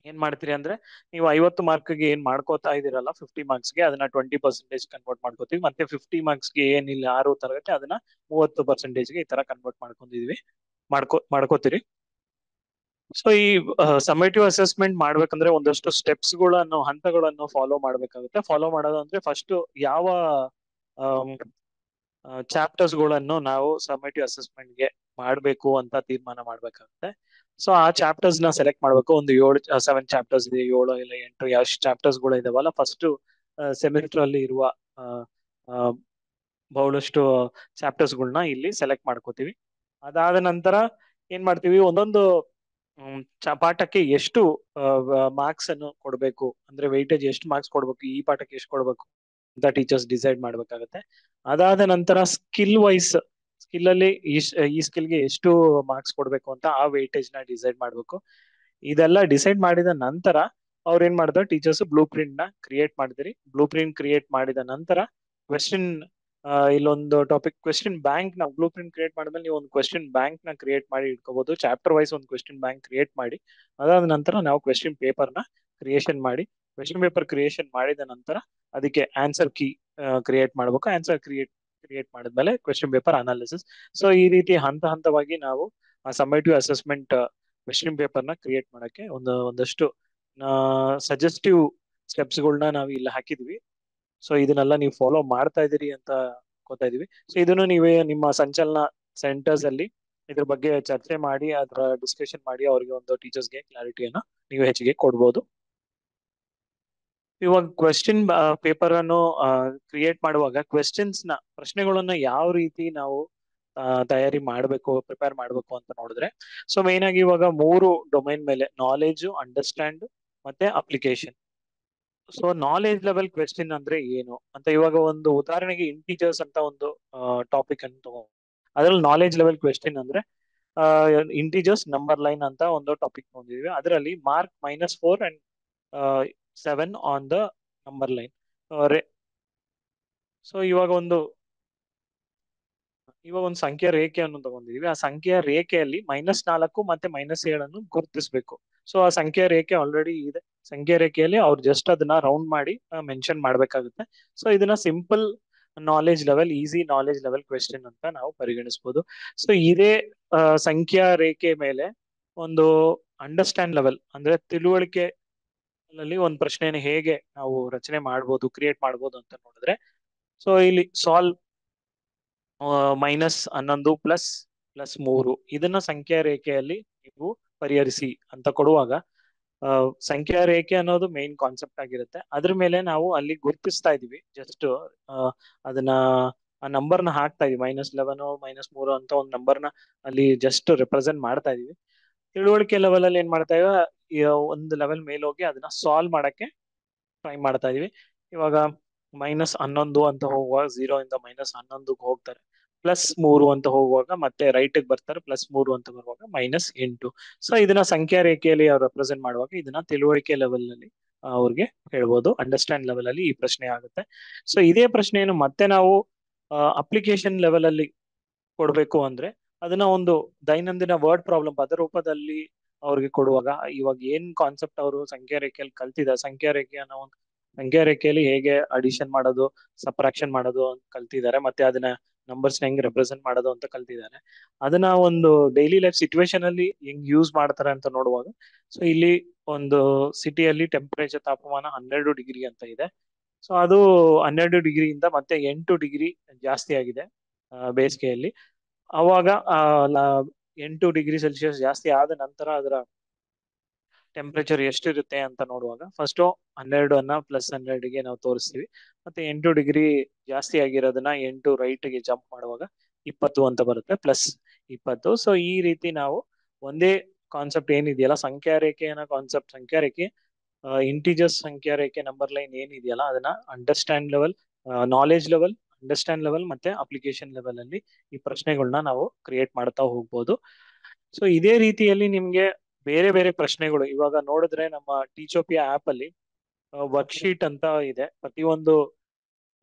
ಏನ್ ಮಾಡ್ತೀರಿ ಅಂದ್ರೆ ನೀವು ಐವತ್ತು ಮಾರ್ಕ್ಗೆ ಏನ್ ಮಾಡ್ಕೋತಾ ಇದೀರಲ್ಲ ಫಿಫ್ಟಿ ಮಾರ್ಕ್ಸ್ಗೆ ಅದನ್ನ ಟ್ವೆಂಟಿ ಪರ್ಸೆಂಟೇಜ್ ಕನ್ವರ್ಟ್ ಮಾಡ್ಕೋತೀವಿ. ಮತ್ತೆ ಫಿಫ್ಟಿ ಮಾರ್ಕ್ಸ್ಗೆ ಏನಿಲ್ಲ, ಆರು ತರಗತಿ ಅದನ್ನ ಮೂವತ್ತು ಪರ್ಸೆಂಟೇಜ್ಗೆ ಈ ತರ ಕನ್ವರ್ಟ್ ಮಾಡ್ಕೊಂಡಿದೀವಿ. ಮಾಡ್ಕೋ, ಮಾಡ್ಕೋತೀರಿ? ಸೊ ಈ ಸಮೇಟಿವ್ ಅಸೆಸ್ಮೆಂಟ್ ಮಾಡ್ಬೇಕಂದ್ರೆ ಒಂದಷ್ಟು ಸ್ಟೆಪ್ಸ್ಗಳನ್ನು ಹಂತಗಳನ್ನು ಫಾಲೋ ಮಾಡ್ಬೇಕಾಗುತ್ತೆ. ಫಾಲೋ ಮಾಡೋದು ಅಂದ್ರೆ ಫಸ್ಟ್ ಯಾವ ಚಾಪ್ಟರ್ಸ್ಗಳನ್ನು ನಾವು ಸಮೇಟಿವ್ ಅಸೆಸ್ಮೆಂಟ್ಗೆ ಮಾಡ್ಬೇಕು ಅಂತ ತೀರ್ಮಾನ ಮಾಡ್ಬೇಕಾಗುತ್ತೆ. ಸೊ ಆ ಚಾಪ್ಟರ್ಸ್ನ ಸೆಲೆಕ್ಟ್ ಮಾಡ್ಬೇಕು. ಒಂದು ಏಳು ಸೆವೆನ್ ಚಾಪ್ಟರ್ಸ್ ಇದೆ. ಏಳು ಇಲ್ಲ ಎಂಟು ಎಷ್ಟು ಚಾಪ್ಟರ್ಸ್ಗಳು ಇದಾವಲ್ಲ. ಫಸ್ಟ್ ಸೆಮಿಸ್ಟರ್ ಅಲ್ಲಿ ಇರುವ ಬಹಳಷ್ಟು ಚಾಪ್ಟರ್ಸ್ ಗಳನ್ನ ಇಲ್ಲಿ ಸೆಲೆಕ್ಟ್ ಮಾಡ್ಕೋತೀವಿ. ಅದಾದ ನಂತರ ಏನ್ ಮಾಡ್ತೀವಿ? ಒಂದೊಂದು ಪಾಠಕ್ಕೆ ಎಷ್ಟು ಮಾರ್ಕ್ಸ್ ಅನ್ನು ಕೊಡಬೇಕು? ಅಂದ್ರೆ ವೈಟೇಜ್ ಎಷ್ಟು ಮಾರ್ಕ್ಸ್ ಕೊಡ್ಬೇಕು? ಈ ಪಾಠಕ್ಕೆ ಎಷ್ಟು ಕೊಡ್ಬೇಕು? ಅಂತ ಟೀಚರ್ಸ್ ಡಿಸೈಡ್ ಮಾಡ್ಬೇಕಾಗತ್ತೆ. ಅದಾದ ನಂತರ ಸ್ಕಿಲ್ ವೈಸ್ ಸ್ಕಿಲ್ ಅಲ್ಲಿ ಈ ಸ್ಕಿಲ್ಗೆ ಎಷ್ಟು ಮಾರ್ಕ್ಸ್ ಕೊಡ್ಬೇಕು ಅಂತ ಆ ವೇಟೇಜ್ನ ಡಿಸೈಡ್ ಮಾಡ್ಬೇಕು. ಇದೆಲ್ಲ ಡಿಸೈಡ್ ಮಾಡಿದ ನಂತರ ಅವ್ರ ಏನ್ ಮಾಡಿದ್ರು ಟೀಚರ್ಸ್ ಬ್ಲೂ ಪ್ರಿಂಟ್ನ ಕ್ರಿಯೇಟ್ ಮಾಡಿದ್ರಿ ಬ್ಲೂ ಪ್ರಿಂಟ್ ಕ್ರಿಯೇಟ್ ಮಾಡಿದ ನಂತರ ಕ್ವೆಶನ್ ಇಲ್ಲೊಂದು ಟಾಪಿಕ್ ಕ್ವೆಶನ್ ಬ್ಯಾಂಕ್ನ ಬ್ಲೂ ಪ್ರಿಂಟ್ ಕ್ರಿಯೇಟ್ ಮಾಡಿದ್ಮೇಲೆ ನೀವು ಒಂದು ಕ್ವೆಶನ್ ಬ್ಯಾಂಕ್ನ ಕ್ರಿಯೇಟ್ ಮಾಡಿ ಇಟ್ಕೋಬಹುದು ಚಾಪ್ಟರ್ ವೈಸ್ ಒಂದು ಕ್ವೆಶನ್ ಬ್ಯಾಂಕ್ ಕ್ರಿಯೇಟ್ ಮಾಡಿ, ಅದಾದ ನಂತರ ನಾವು ಕ್ವೆಶನ್ ಪೇಪರ್ನ ಕ್ರಿಯೇಷನ್ ಮಾಡಿ ಕ್ವೆಶನ್ ಪೇಪರ್ ಕ್ರಿಯೇಷನ್ ಮಾಡಿದ ನಂತರ ಅದಕ್ಕೆ ಆನ್ಸರ್ ಕೀ ಕ್ರಿಯೇಟ್ ಮಾಡ್ಬೇಕು. ಆನ್ಸರ್ ಕ್ರಿಯೇಟ್ ಕ್ರಿಯೇಟ್ ಮಾಡಿದ್ಮೇಲೆ ಕ್ವೆಶನ್ ಪೇಪರ್ ಅನಾಲಿಸಿಸ್ ಸೊ ಈ ರೀತಿ ಹಂತ ಹಂತವಾಗಿ ನಾವು ಸಮೇಟಿವ್ ಅಸೆಸ್ಮೆಂಟ್ ಕ್ವೆಶನ್ ಪೇಪರ್ನ ಕ್ರಿಯೇಟ್ ಮಾಡಕ್ಕೆ ಒಂದು, ಒಂದಷ್ಟು ಸಜೆಸ್ಟಿವ್ ಸ್ಟೆಪ್ಸ್ ಗಳನ್ನ ನಾವು ಇಲ್ಲಿ ಹಾಕಿದ್ವಿ. ಸೊ ಇದನ್ನೆಲ್ಲ ನೀವು ಫಾಲೋ ಮಾಡ್ತಾ ಇದ್ದೀರಿ ಅಂತ ಗೊತ್ತಾ ಇದೀವಿ ಸೊ ಇದನ್ನು ನೀವೇ ನಿಮ್ಮ ಸಂಚಲನ ಸೆಂಟರ್ಸ್ ಅಲ್ಲಿ ಇದ್ರ ಬಗ್ಗೆ ಚರ್ಚೆ ಮಾಡಿ, ಅದರ ಡಿಸ್ಕಷನ್ ಮಾಡಿ, ಅವರಿಗೆ ಒಂದು ಟೀಚರ್ಸ್ಗೆ ಕ್ಲಾರಿಟಿಯನ್ನ ನೀವು ಹೆಚ್ಚಿಗೆ ಕೊಡ್ಬೋದು. ಇವಾಗ ಕ್ವೆಶ್ಚನ್ ಪೇಪರ್ ಅನ್ನು ಕ್ರಿಯೇಟ್ ಮಾಡುವಾಗ ಕ್ವೆಶನ್ಸ್ನ, ಪ್ರಶ್ನೆಗಳನ್ನ ಯಾವ ರೀತಿ ನಾವು ತಯಾರಿ ಮಾಡಬೇಕು ಪ್ರಿಪೇರ್ ಮಾಡಬೇಕು ಅಂತ ನೋಡಿದ್ರೆ ಸೊ ಮೇನ್ ಆಗಿ ಇವಾಗ ಮೂರು ಡೊಮೈನ್ ಮೇಲೆ ನಾಲೆಜ್ ಅಂಡರ್ಸ್ಟ್ಯಾಂಡ್ ಮತ್ತೆ application so knowledge level question ಅಂದ್ರೆ ಏನು? ಅಂತ ಇವಾಗ ಒಂದು ಉದಾಹರಣೆಗೆ ಇಂಟೀಜರ್ಸ್ ಅಂತ ಒಂದು ಟಾಪಿಕ್ ಅನ್ನು ತಗೋ ಅದ್ರಲ್ಲಿ ನಾಲೆಜ್ ಲೆವೆಲ್ ಕ್ವೆಶ್ಚನ್ ಅಂದ್ರೆ ಇಂಟೀಜರ್ಸ್ ನಂಬರ್ ಲೈನ್ ಅಂತ ಒಂದು ಟಾಪಿಕ್ ಹೊಂದಿದ್ವಿ ಅದರಲ್ಲಿ mark minus four and seven on the number line so ಇವಾಗ ಒಂದು ಇವಾಗ ಒಂದು ಸಂಖ್ಯಾ ರೇಖೆಯನ್ನು ತಗೊಂಡಿದೀವಿ ಆ ಸಂಖ್ಯೆಯ ರೇಖೆಯಲ್ಲಿ ಮೈನಸ್ ನಾಲ್ಕು ಮತ್ತೆ ಮೈನಸ್ ಏಳನ್ನು ಗುರುತಿಸಬೇಕು. ಸೊ ಆ ಸಂಖ್ಯೆಯ ರೇಖೆ ಆಲ್ರೆಡಿ ಇದೆ. ಸಂಖ್ಯಾ ರೇಖೆಯಲ್ಲಿ ಅವ್ರು ಜಸ್ಟ್ ಅದನ್ನ ರೌಂಡ್ ಮಾಡಿ ಮೆನ್ಷನ್ ಮಾಡ್ಬೇಕಾಗುತ್ತೆ. ಸೊ ಇದನ್ನ simple knowledge level easy knowledge level question ಅಂತ ನಾವು ಪರಿಗಣಿಸಬಹುದು ಸೊ ಇದೇ ಸಂಖ್ಯಾ ರೇಖೆ ಮೇಲೆ ಒಂದು ಅಂಡರ್ಸ್ಟ್ಯಾಂಡ್ ಲೆವೆಲ್ ಅಂದ್ರೆ ತಿಳುವಳಿಕೆ ಅಲ್ಲಿ ಒಂದು ಪ್ರಶ್ನೆನ ಹೇಗೆ ನಾವು ರಚನೆ ಮಾಡ್ಬೋದು ಕ್ರಿಯೇಟ್ ಮಾಡ್ಬೋದು ಅಂತ ನೋಡಿದ್ರೆ ಸೊ ಇಲ್ಲಿ ಸಾಲ್ವ್ ಮೈನಸ್ ಹನ್ನೊಂದು ಪ್ಲಸ್ ಪ್ಲಸ್ ಮೂರು ಇದನ್ನ ಸಂಖ್ಯಾ ರೇಖೆಯಲ್ಲಿ ನೀವು ಪರಿಹರಿಸಿ ಅಂತ ಕೊಡುವಾಗ ಸಂಖ್ಯಾ ರೇಖೆ ಅನ್ನೋದು ಮೇನ್ ಕಾನ್ಸೆಪ್ಟ್ ಆಗಿರುತ್ತೆ. ಅದ್ರ ಮೇಲೆ ನಾವು ಅಲ್ಲಿ ಗುರುತಿಸ್ತಾ ಇದೀವಿ ಜಸ್ಟ್ ಅದನ್ನ, ಆ ನಂಬರ್ನ ಹಾಕ್ತಾ ಇದೀವಿ ಮೈನಸ್ ಲೆವೆನ್ ಮೈನಸ್ ಮೂರು ಅಂತ ಒಂದು ನಂಬರ್ನ ಅಲ್ಲಿ ಜಸ್ಟ್ ರೆಪ್ರೆಸೆಂಟ್ ಮಾಡ್ತಾ ಇದೀವಿ ತಿಳುವಳಿಕೆ ಲೆವೆಲ್ ಅಲ್ಲಿ ಏನ್ ಮಾಡ್ತಾ ಇದೀವಿ ಒಂದು ಲೆವೆಲ್ ಮೇಲೆ ಹೋಗಿ ಅದನ್ನ ಸಾಲ್ವ್ ಮಾಡಕ್ಕೆ ಟ್ರೈ ಮಾಡ್ತಾ ಇದೀವಿ. ಇವಾಗ ಮೈನಸ್ ಹನ್ನೊಂದು ಅಂತ ಹೋಗುವಾಗ ಝೀರೋ ಇಂದ ಮೈನಸ್ ಹನ್ನೊಂದಕ್ಕೆ ಹೋಗ್ತಾರೆ. ಪ್ಲಸ್ ಮೂರು ಅಂತ ಹೋಗುವಾಗ ಮತ್ತೆ ರೈಟ್ ಬರ್ತಾರೆ ಪ್ಲಸ್ ಮೂರು ಅಂತ ಬರುವಾಗ ಮೈನಸ್ ಎಂಟು. ಸೊ ಇದನ್ನ ಸಂಖ್ಯಾ ರೇಖೆಯಲ್ಲಿ ಅವ್ರು ರೆಪ್ರೆಸೆಂಟ್ ಮಾಡುವಾಗ ಇದನ್ನ ತಿಳುವಳಿಕೆ ಲೆವೆಲ್ನಲ್ಲಿ ಅವ್ರಿಗೆ ಹೇಳ್ಬೋದು. ಅಂಡರ್ಸ್ಟ್ಯಾಂಡ್ ಲೆವೆಲ್ ಅಲ್ಲಿ ಈ ಪ್ರಶ್ನೆ ಆಗುತ್ತೆ. ಸೊ ಇದೇ ಪ್ರಶ್ನೆಯನ್ನು ಮತ್ತೆ ನಾವು ಅಪ್ಲಿಕೇಶನ್ ಲೆವೆಲ್ ಅಲ್ಲಿ ಕೊಡಬೇಕು ಅಂದ್ರೆ ಅದನ್ನ ಒಂದು ದೈನಂದಿನ ವರ್ಡ್ ಪ್ರಾಬ್ಲಮ್ ಪದ ರೂಪದಲ್ಲಿ ಅವ್ರಿಗೆ ಕೊಡುವಾಗ, ಇವಾಗ ಏನ್ ಕಾನ್ಸೆಪ್ಟ್ ಅವರು ಸಂಖ್ಯಾ ರೇಖೆಯಲ್ಲಿ ಕಲ್ತಿದ್ದಾರೆ ಸಂಖ್ಯಾ ರೇಖೆ ಅನ್ನೋ ಒಂದು, ಸಂಖ್ಯಾ ರೇಖೆಯಲ್ಲಿ ಹೇಗೆ ಅಡಿಷನ್ ಮಾಡೋದು ಸಪ್ರಾಕ್ಷನ್ ಮಾಡೋದು ಅಂತ ಕಲ್ತಿದ್ದಾರೆ, ಮತ್ತೆ ಅದನ್ನ ನಂಬರ್ಸ್ ಹೆಂಗ್ ರೆಪ್ರೆಸೆಂಟ್ ಮಾಡೋದು ಅಂತ ಕಲ್ತಿದ್ದಾರೆ. ಅದನ್ನ ಒಂದು ಡೈಲಿ ಲೈಫ್ ಸಿಚುವೇಶನ್ ಅಲ್ಲಿ ಹೆಂಗ್ ಯೂಸ್ ಮಾಡ್ತಾರೆ ಅಂತ ನೋಡುವಾಗ ಸೊ ಇಲ್ಲಿ ಒಂದು ಸಿಟಿಯಲ್ಲಿ ಟೆಂಪರೇಚರ್ ತಾಪಮಾನ ಹನ್ನೆರಡು ಡಿಗ್ರಿ ಅಂತ ಇದೆ. ಸೊ ಅದು ಹನ್ನೆರಡು ಡಿಗ್ರಿಯಿಂದ ಮತ್ತೆ ಎಂಟು ಡಿಗ್ರಿ ಜಾಸ್ತಿ ಆಗಿದೆ ಬೇಸಿಗೆಯಲ್ಲಿ. ಅವಾಗ ಎಂಟು ಡಿಗ್ರಿ ಸೆಲ್ಸಿಯಸ್ ಜಾಸ್ತಿ ಆದ ನಂತರ ಅದರ ಟೆಂಪರೇಚರ್ ಎಷ್ಟಿರುತ್ತೆ ಅಂತ ನೋಡುವಾಗ ಫಸ್ಟ್ ಹನ್ನೆರಡು ಅನ್ನ ಪ್ಲಸ್ ಹನ್ನೆರಡಿಗೆ ನಾವು ತೋರಿಸ್ತೀವಿ. ಮತ್ತೆ ಎಂಟು ಡಿಗ್ರಿ ಜಾಸ್ತಿ ಆಗಿರೋದನ್ನ ಎಂಟು ರೈಟ್ಗೆ ಜಂಪ್ ಮಾಡುವಾಗ ಇಪ್ಪತ್ತು ಅಂತ ಬರುತ್ತೆ ಪ್ಲಸ್ ಇಪ್ಪತ್ತು. ಸೊ ಈ ರೀತಿ ನಾವು ಒಂದೇ ಕಾನ್ಸೆಪ್ಟ್ ಏನಿದೆಯಲ್ಲ ಸಂಖ್ಯಾ ರೇಖೆ ಅನ್ನೋ ಕಾನ್ಸೆಪ್ಟ್ ಸಂಖ್ಯಾ ರೇಖೆ ಇಂಟಿಜರ್ಸ್ ಸಂಖ್ಯಾ ರೇಖೆ ನಂಬರ್ ಲೈನ್ ಏನಿದೆಯಲ್ಲ, ಅದನ್ನ understand level knowledge level understand level ಮತ್ತೆ ಅಪ್ಲಿಕೇಶನ್ ಲೆವೆಲ್ ಅಲ್ಲಿ ಈ ಪ್ರಶ್ನೆಗಳನ್ನ ನಾವು ಕ್ರಿಯೇಟ್ ಮಾಡ್ತಾ ಹೋಗ್ಬೋದು. ಸೊ ಇದೇ ರೀತಿಯಲ್ಲಿ ನಿಮ್ಗೆ ಬೇರೆ ಬೇರೆ ಪ್ರಶ್ನೆಗಳು, ಇವಾಗ ನೋಡಿದ್ರೆ ನಮ್ಮ ಟೀಚೋಪಿಯಾ ಆಪ್ ಅಲ್ಲಿ ವರ್ಕ್ಶೀಟ್ ಅಂತ ಇದೆ. ಪ್ರತಿಯೊಂದು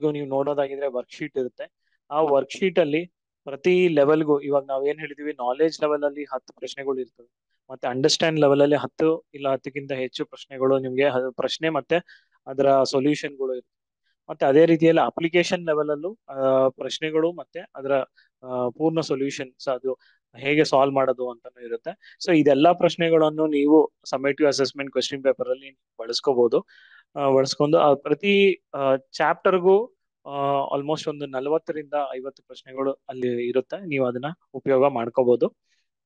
ಒಂದು ನೀವು ನೋಡೋದಾಗಿದ್ರೆ ವರ್ಕ್ಶೀಟ್ ಇರುತ್ತೆ. ಆ ವರ್ಕ್ಶೀಟ್ ಅಲ್ಲಿ ಪ್ರತಿ ಲೆವೆಲ್ಗೂ ಇವಾಗ ನಾವ್ ಏನ್ ಹೇಳಿದೀವಿ ನಾಲೆಜ್ ಲೆವೆಲ್ ಅಲ್ಲಿ ಹತ್ತು ಪ್ರಶ್ನೆಗಳು ಇರ್ತವೆ. ಮತ್ತೆ ಅಂಡರ್ಸ್ಟ್ಯಾಂಡ್ ಲೆವೆಲ್ ಅಲ್ಲಿ ಹತ್ತು, ಇಲ್ಲ ಹತ್ತಕ್ಕಿಂತ ಹೆಚ್ಚು ಪ್ರಶ್ನೆಗಳು ನಿಮ್ಗೆ ಪ್ರಶ್ನೆ ಮತ್ತೆ ಅದರ ಸೊಲ್ಯೂಷನ್ಗಳು ಇರ್ತವೆ. ಮತ್ತೆ ಅದೇ ರೀತಿಯಲ್ಲಿ ಅಪ್ಲಿಕೇಶನ್ ಲೆವೆಲ್ ಅಲ್ಲೂ ಪ್ರಶ್ನೆಗಳು ಮತ್ತೆ ಅದರ ಪೂರ್ಣ ಸೊಲ್ಯೂಷನ್ಸ್ ಅದು ಹೇಗೆ ಸಾಲ್ವ್ ಮಾಡೋದು ಅಂತಾನು ಇರುತ್ತೆ. ಸೊ ಇದೆಲ್ಲ ಪ್ರಶ್ನೆಗಳನ್ನು ನೀವು ಸಮೇಟಿವ್ ಅಸೆಸ್ಮೆಂಟ್ ಕ್ವೆಶ್ಚನ್ ಪೇಪರ್ ಅಲ್ಲಿ ಬಳಸ್ಕೋಬಹುದು ಬಳಸ್ಕೊಂಡು ಪ್ರತಿ ಚಾಪ್ಟರ್ಗೂ ಆಲ್ಮೋಸ್ಟ್ ಒಂದು ನಲವತ್ತರಿಂದ ಐವತ್ತು ಪ್ರಶ್ನೆಗಳು ಅಲ್ಲಿ ಇರುತ್ತೆ. ನೀವು ಅದನ್ನ ಉಪಯೋಗ ಮಾಡ್ಕೋಬಹುದು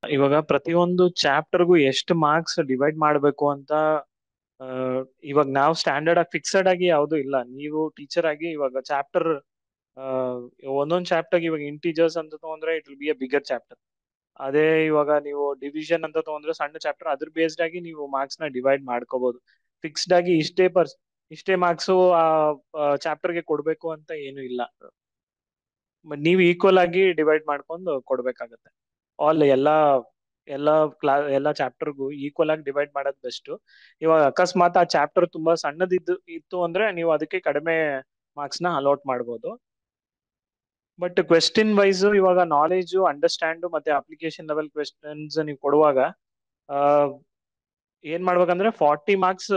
ಇವಾಗ ಪ್ರತಿಯೊಂದು ಚಾಪ್ಟರ್ಗೂ ಎಷ್ಟು ಮಾರ್ಕ್ಸ್ ಡಿವೈಡ್ ಮಾಡಬೇಕು ಅಂತ ಇವಾಗ ನಾವು ಸ್ಟ್ಯಾಂಡರ್ಡ್ ಆಗಿ ಫಿಕ್ಸಡ್ ಆಗಿ ಯಾವುದು ಇಲ್ಲ. ನೀವು ಟೀಚರ್ ಆಗಿ ಇವಾಗ ಚಾಪ್ಟರ್ ಒಂದೊಂದು ಚಾಪ್ಟರ್ ಇವಾಗ ಇಂಟೀಜರ್ಸ್ ಅಂತ ತಗೊಂಡ್ರೆ it will be a bigger chapter ಅದೇ ಇವಾಗ ನೀವು ಡಿವಿಷನ್ ಅಂತ ತಗೊಂಡ್ರೆ ಸಣ್ಣ ಚಾಪ್ಟರ್ ಅದ್ರ ಬೇಸ್ಡ್ ಆಗಿ ನೀವು ಮಾರ್ಕ್ಸ್ನ ಡಿವೈಡ್ ಮಾಡ್ಕೋಬಹುದು ಫಿಕ್ಸ್ಡ್ ಆಗಿ ಇಷ್ಟೇ ಪರ್ಸ್, ಇಷ್ಟೇ ಮಾರ್ಕ್ಸ್ ಆ ಚಾಪ್ಟರ್ಗೆ ಕೊಡ್ಬೇಕು ಅಂತ ಏನು ಇಲ್ಲ. ನೀವು ಈಕ್ವಲ್ ಆಗಿ ಡಿವೈಡ್ ಮಾಡ್ಕೊಂಡು ಕೊಡ್ಬೇಕಾಗತ್ತೆ. ಆಲ್ ಎಲ್ಲಾ ಎಲ್ಲಾ ಕ್ಲಾ, ಎಲ್ಲಾ ಚಾಪ್ಟರ್ಗೂ ಈಕ್ವಲ್ ಆಗಿ ಡಿವೈಡ್ ಮಾಡೋದು ಬೆಸ್ಟ್ ಇವಾಗ ಅಕಸ್ಮಾತ್ ಆ ಚಾಪ್ಟರ್ ತುಂಬಾ ಸಣ್ಣದಿದ್ದು, ಇತ್ತು ಅಂದ್ರೆ ನೀವು ಅದಕ್ಕೆ ಕಡಿಮೆ ಮಾರ್ಕ್ಸ್ನ ಅಲಾಟ್ ಮಾಡ್ಬೋದು. ಬಟ್ ಕ್ವೆಶ್ಚನ್ ವೈಸ್ ಇವಾಗ ನಾಲೆಜ್ ಅಂಡರ್ಸ್ಟ್ಯಾಂಡ್ ಮತ್ತೆ ಅಪ್ಲಿಕೇಶನ್ ಲೆವೆಲ್ ಕ್ವೆಶನ್ಸ್ ನೀವು ಕೊಡುವಾಗ ಏನ್ ಮಾಡ್ಬೇಕಂದ್ರೆ ಫಾರ್ಟಿ ಮಾರ್ಕ್ಸ್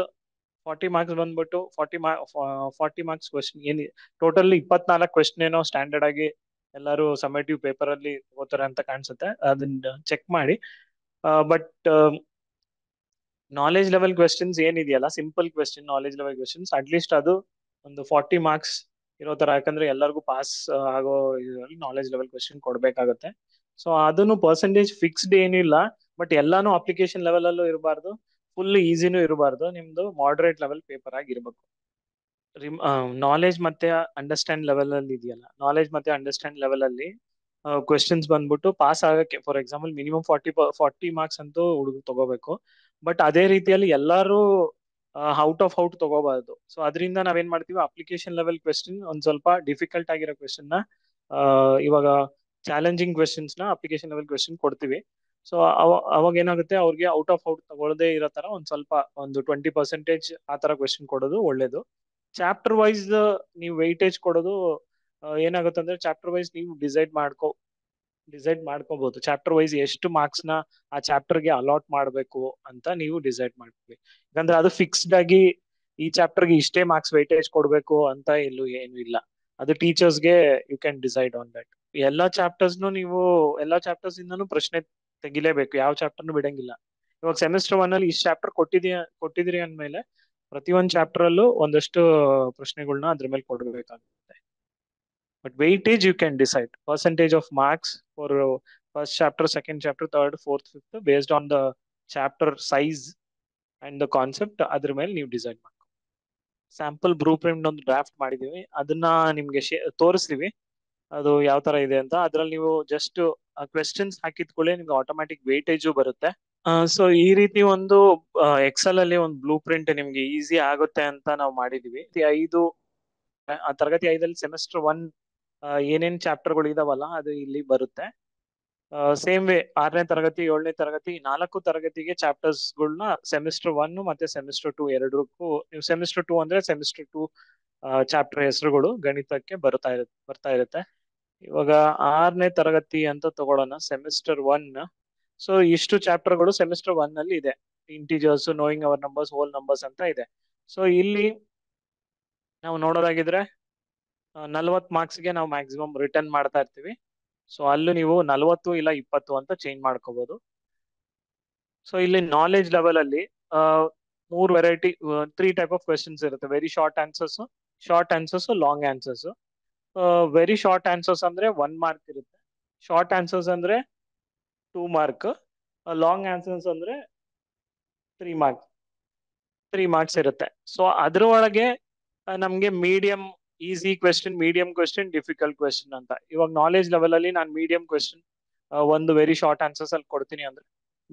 ಫಾರ್ಟಿ ಮಾರ್ಕ್ಸ್ ಬಂದ್ಬಿಟ್ಟು ಫಾರ್ಟಿ ಫಾರ್ಟಿ ಮಾರ್ಕ್ಸ್ ಕ್ವೆಶನ್ ಏನ್ ಟೋಟಲ್ ಇಪ್ಪತ್ನಾಲ್ಕು ಕ್ವೆಶನ್ ಏನೋ ಸ್ಟ್ಯಾಂಡರ್ಡ್ ಆಗಿ ಎಲ್ಲರೂ ಸಮೇಟಿವ್ ಪೇಪರ್ ಅಲ್ಲಿ ಓದ್ತಾರೆ ಅಂತ ಕಾಣಿಸುತ್ತೆ, ಅದನ್ನ ಚೆಕ್ ಮಾಡಿ. ಬಟ್ ನಾಲೆಜ್ ಲೆವೆಲ್ ಕ್ವೆಶನ್ಸ್ ಏನಿದೆಯಲ್ಲ simple question knowledge level questions at least ಅದು ಒಂದು ಫಾರ್ಟಿ ಮಾರ್ಕ್ಸ್ ಇರೋ ತರ, ಯಾಕಂದ್ರೆ ಎಲ್ಲರಿಗೂ ಪಾಸ್ ಆಗೋ ಇದರಲ್ಲಿ ನಾಲೆಜ್ ಲೆವೆಲ್ ಕ್ವೆಶನ್ ಕೊಡ್ಬೇಕಾಗತ್ತೆ. ಸೊ ಅದನ್ನು ಪರ್ಸೆಂಟೇಜ್ ಫಿಕ್ಸ್ಡ್ ಏನಿಲ್ಲ ಬಟ್ ಎಲ್ಲಾನು ಅಪ್ಲಿಕೇಶನ್ ಲೆವೆಲ್ ಅಲ್ಲೂ ಇರಬಾರ್ದು ಫುಲ್ ಈಸಿನೂ ಇರಬಾರ್ದು, ನಿಮ್ದು ಮಾಡರೇಟ್ ಲೆವೆಲ್ ಪೇಪರ್ ಆಗಿರ್ಬೇಕು. ನಾಲೆಜ್ ಮತ್ತೆ ಅಂಡರ್ಸ್ಟ್ಯಾಂಡ್ ಲೆವೆಲ್ ಅಲ್ಲಿ ಇದೆಯಲ್ಲ? ನಾಲೆಜ್ ಮತ್ತೆ ಅಂಡರ್ಸ್ಟ್ಯಾಂಡ್ ಲೆವೆಲ್ ಅಲ್ಲಿ ಕ್ವೆಶನ್ಸ್ ಬಂದ್ಬಿಟ್ಟು ಪಾಸ್ ಆಗಕ್ಕೆ for example minimum forty forty marks ಅಂತೂ ಹುಡುಗರು ತಗೋಬೇಕು. ಬಟ್ ಅದೇ ರೀತಿಯಲ್ಲಿ ಎಲ್ಲರೂ ಔಟ್ ಆಫ್ ಔಟ್ ತಗೋಬಾರ್ದು. ಸೊ ಅದರಿಂದ ನಾವೇನ್ ಮಾಡ್ತೀವಿ? ಅಪ್ಲಿಕೇಶನ್ ಲೆವೆಲ್ ಕ್ವೆಶನ್ ಒಂದ್ ಸ್ವಲ್ಪ ಡಿಫಿಕಲ್ಟ್ ಆಗಿರೋ ಕ್ವೆಶನ್ನ ಇವಾಗ ಚಾಲೆಂಜಿಂಗ್ ಕ್ವೆಶನ್ಸ್ನ ಅಪ್ಲಿಕೇಶನ್ ಲೆವೆಲ್ ಕ್ವೆಶನ್ ಕೊಡ್ತೀವಿ. ಸೊ ಅವಾಗ ಏನಾಗುತ್ತೆ? ಅವ್ರಿಗೆ ಔಟ್ ಆಫ್ ಔಟ್ ತಗೊಳ್ಳದೆ ಇರೋ ತರ ಒಂದ್ ಸ್ವಲ್ಪ ಒಂದು ಟ್ವೆಂಟಿ ಪರ್ಸೆಂಟೇಜ್ ಆ ತರ ಕ್ವೆಶನ್ ಕೊಡೋದು ಒಳ್ಳೇದು. ಚಾಪ್ಟರ್ ವೈಸ್ ನೀವು ವೈಟೇಜ್ ಕೊಡೋದು ಏನಾಗುತ್ತೆ ಅಂದ್ರೆ ಚಾಪ್ಟರ್ ವೈಸ್ ನೀವು ಡಿಸೈಡ್ ಮಾಡ್ಕೋ ಡಿಸೈಡ್ ಮಾಡ್ಕೋಬಹುದು ಚಾಪ್ಟರ್ ವೈಸ್ ಎಷ್ಟು ಮಾರ್ಕ್ಸ್ನ ಆ ಚಾಪ್ಟರ್ಗೆ ಅಲಾಟ್ ಮಾಡಬೇಕು ಅಂತ ನೀವು ಡಿಸೈಡ್ ಮಾಡ್ಕೊಳ್ಳಿ ಯಾಕಂದ್ರೆ ಅದು ಫಿಕ್ಸ್ಡ್ ಆಗಿ ಈ ಚಾಪ್ಟರ್ಗೆ ಇಷ್ಟೇ ಮಾರ್ಕ್ಸ್ ವೈಟೇಜ್ ಕೊಡ್ಬೇಕು ಅಂತ ಎಲ್ಲೂ ಏನು ಇಲ್ಲ. ಅದು ಟೀಚರ್ಸ್ಗೆ you can decide on that ಎಲ್ಲಾ ಚಾಪ್ಟರ್ಸ್ ನೀವು, ಎಲ್ಲಾ ಚಾಪ್ಟರ್ಸ್ ಇಂದನು ಪ್ರಶ್ನೆ ತೆಗಿಲೇಬೇಕು. ಯಾವ ಚಾಪ್ಟರ್ನು ಬಿಡಂಗಿಲ್ಲ. ಇವಾಗ ಸೆಮಿಸ್ಟರ್ ಒನ್ ಅಲ್ಲಿ ಇಷ್ಟು ಚಾಪ್ಟರ್ ಕೊಟ್ಟಿದೀಯ ಕೊಟ್ಟಿದ್ರಿ ಅಂದ್ಮೇಲೆ ಪ್ರತಿಯೊಂದು ಚಾಪ್ಟರ್ ಅಲ್ಲೂ ಒಂದಷ್ಟು ಪ್ರಶ್ನೆಗಳನ್ನ ಅದ್ರ ಮೇಲೆ ಕೊಡಬೇಕಾಗುತ್ತೆ. But weightage you can decide percentage of marks for first chapter second chapter third fourth fifth based on the chapter size and the concept ಅದ್ರ ಮೇಲೆ ನೀವು ಡಿಸೈಡ್ ಮಾಡ್ಕೊ. ಸ್ಯಾಂಪಲ್ ಬ್ರೂ ಪ್ರಿಂಟ್ ಒಂದು ಡ್ರಾಫ್ಟ್ ಮಾಡಿದೀವಿ. ಅದನ್ನ ನಿಮ್ಗೆ ತೋರಿಸ್ತೀವಿ. ಅದು ಯಾವ ತರ ಇದೆ ಅಂತ. ಅದ್ರಲ್ಲಿ ನೀವು ಜಸ್ಟ್ ಕ್ವೆಶನ್ಸ್ ಹಾಕಿದ್ಕೊಳ್ಳಿ ನಿಮ್ಗೆ ಆಟೋಮ್ಯಾಟಿಕ್ ವೇಟೇಜು ಬರುತ್ತೆ. ಸೊ ಈ ರೀತಿ ಒಂದು ಎಕ್ಸೆಲ್ ಅಲ್ಲಿ ಒಂದು ಬ್ಲೂ ಪ್ರಿಂಟ್ ನಿಮ್ಗೆ ಈಸಿ ಆಗುತ್ತೆ ಅಂತ ನಾವು ಮಾಡಿದೀವಿ. ಐದು ತರಗತಿ ಐದಲ್ಲಿ ಸೆಮಿಸ್ಟರ್ ಒನ್ ಏನೇನ್ ಚಾಪ್ಟರ್ಗಳು ಇದಾವಲ್ಲ, ಅದು ಇಲ್ಲಿ ಬರುತ್ತೆ. ಸೇಮ್ ವೇ ಆರನೇ ತರಗತಿ, ಏಳನೇ ತರಗತಿ ನಾಲ್ಕು ತರಗತಿಗೆ ಚಾಪ್ಟರ್ಸ್ ಗಳನ್ನ ಸೆಮಿಸ್ಟರ್ ಒನ್ ಮತ್ತೆ ಸೆಮಿಸ್ಟರ್ ಟೂ ಎರಡಕ್ಕೂ ನೀವು ಸೆಮಿಸ್ಟರ್ ಟೂ ಅಂದ್ರೆ ಸೆಮಿಸ್ಟರ್ ಟೂ ಚಾಪ್ಟರ್ ಹೆಸರುಗಳು ಗಣಿತಕ್ಕೆ ಬರ್ತಾ ಇರುತ್ತೆ ಬರ್ತಾ ಇರುತ್ತೆ. ಇವಾಗ ಆರನೇ ತರಗತಿ ಅಂತ ತಗೊಳ್ಳೋಣ ಸೆಮಿಸ್ಟರ್ ಒನ್ ಸೊ ಇಷ್ಟು ಚಾಪ್ಟರ್ಗಳು ಸೆಮಿಸ್ಟರ್ ಒನ್ ಅಲ್ಲಿ ಇದೆ. Integers knowing our numbers whole numbers ಅಂತ ಇದೆ. ಸೊ ಇಲ್ಲಿ ನಾವು ನೋಡೋದಾಗಿದ್ರೆ ನಲ್ವತ್ ಮಾರ್ಕ್ಸ್ಗೆ ನಾವು ಮ್ಯಾಕ್ಸಿಮಮ್ ರಿಟರ್ನ್ ಮಾಡ್ತಾ ಇರ್ತೀವಿ. ಸೊ ಅಲ್ಲೂ ನೀವು ನಲ್ವತ್ತು ಇಲ್ಲ ಇಪ್ಪತ್ತು ಅಂತ ಚೇಂಜ್ ಮಾಡ್ಕೋಬಹುದು ಸೊ ಇಲ್ಲಿ ನಾಲೆಜ್ ಲೆವೆಲ್ ಅಲ್ಲಿ ಮೂರು variety three type of questions ಇರುತ್ತೆ. Very short answers short answers long answers very short answers ಅಂದ್ರೆ ಒನ್ ಮಾರ್ಕ್ ಇರುತ್ತೆ. ಶಾರ್ಟ್ ಆನ್ಸರ್ಸ್ ಅಂದ್ರೆ ಟೂ ಮಾರ್ಕ್ ಲಾಂಗ್ ಆನ್ಸರ್ಸ್ ಅಂದ್ರೆ ತ್ರೀ ಮಾರ್ಕ್ ತ್ರೀ ಮಾರ್ಕ್ಸ್ ಇರುತ್ತೆ. ಸೊ ಅದ್ರ ಒಳಗೆ ನಮ್ಗೆ medium easy question medium question difficult question ಅಂತ. ಇವಾಗ ನಾಲೆಜ್ ಲೆವೆಲ್ ಅಲ್ಲಿ ನಾನು ಮೀಡಿಯಂ ಕ್ವೆಶನ್ ಒಂದು ವೆರಿ ಶಾರ್ಟ್ ಆನ್ಸರ್ಸ್ ಅಲ್ಲಿ ಕೊಡ್ತೀನಿ ಅಂದ್ರೆ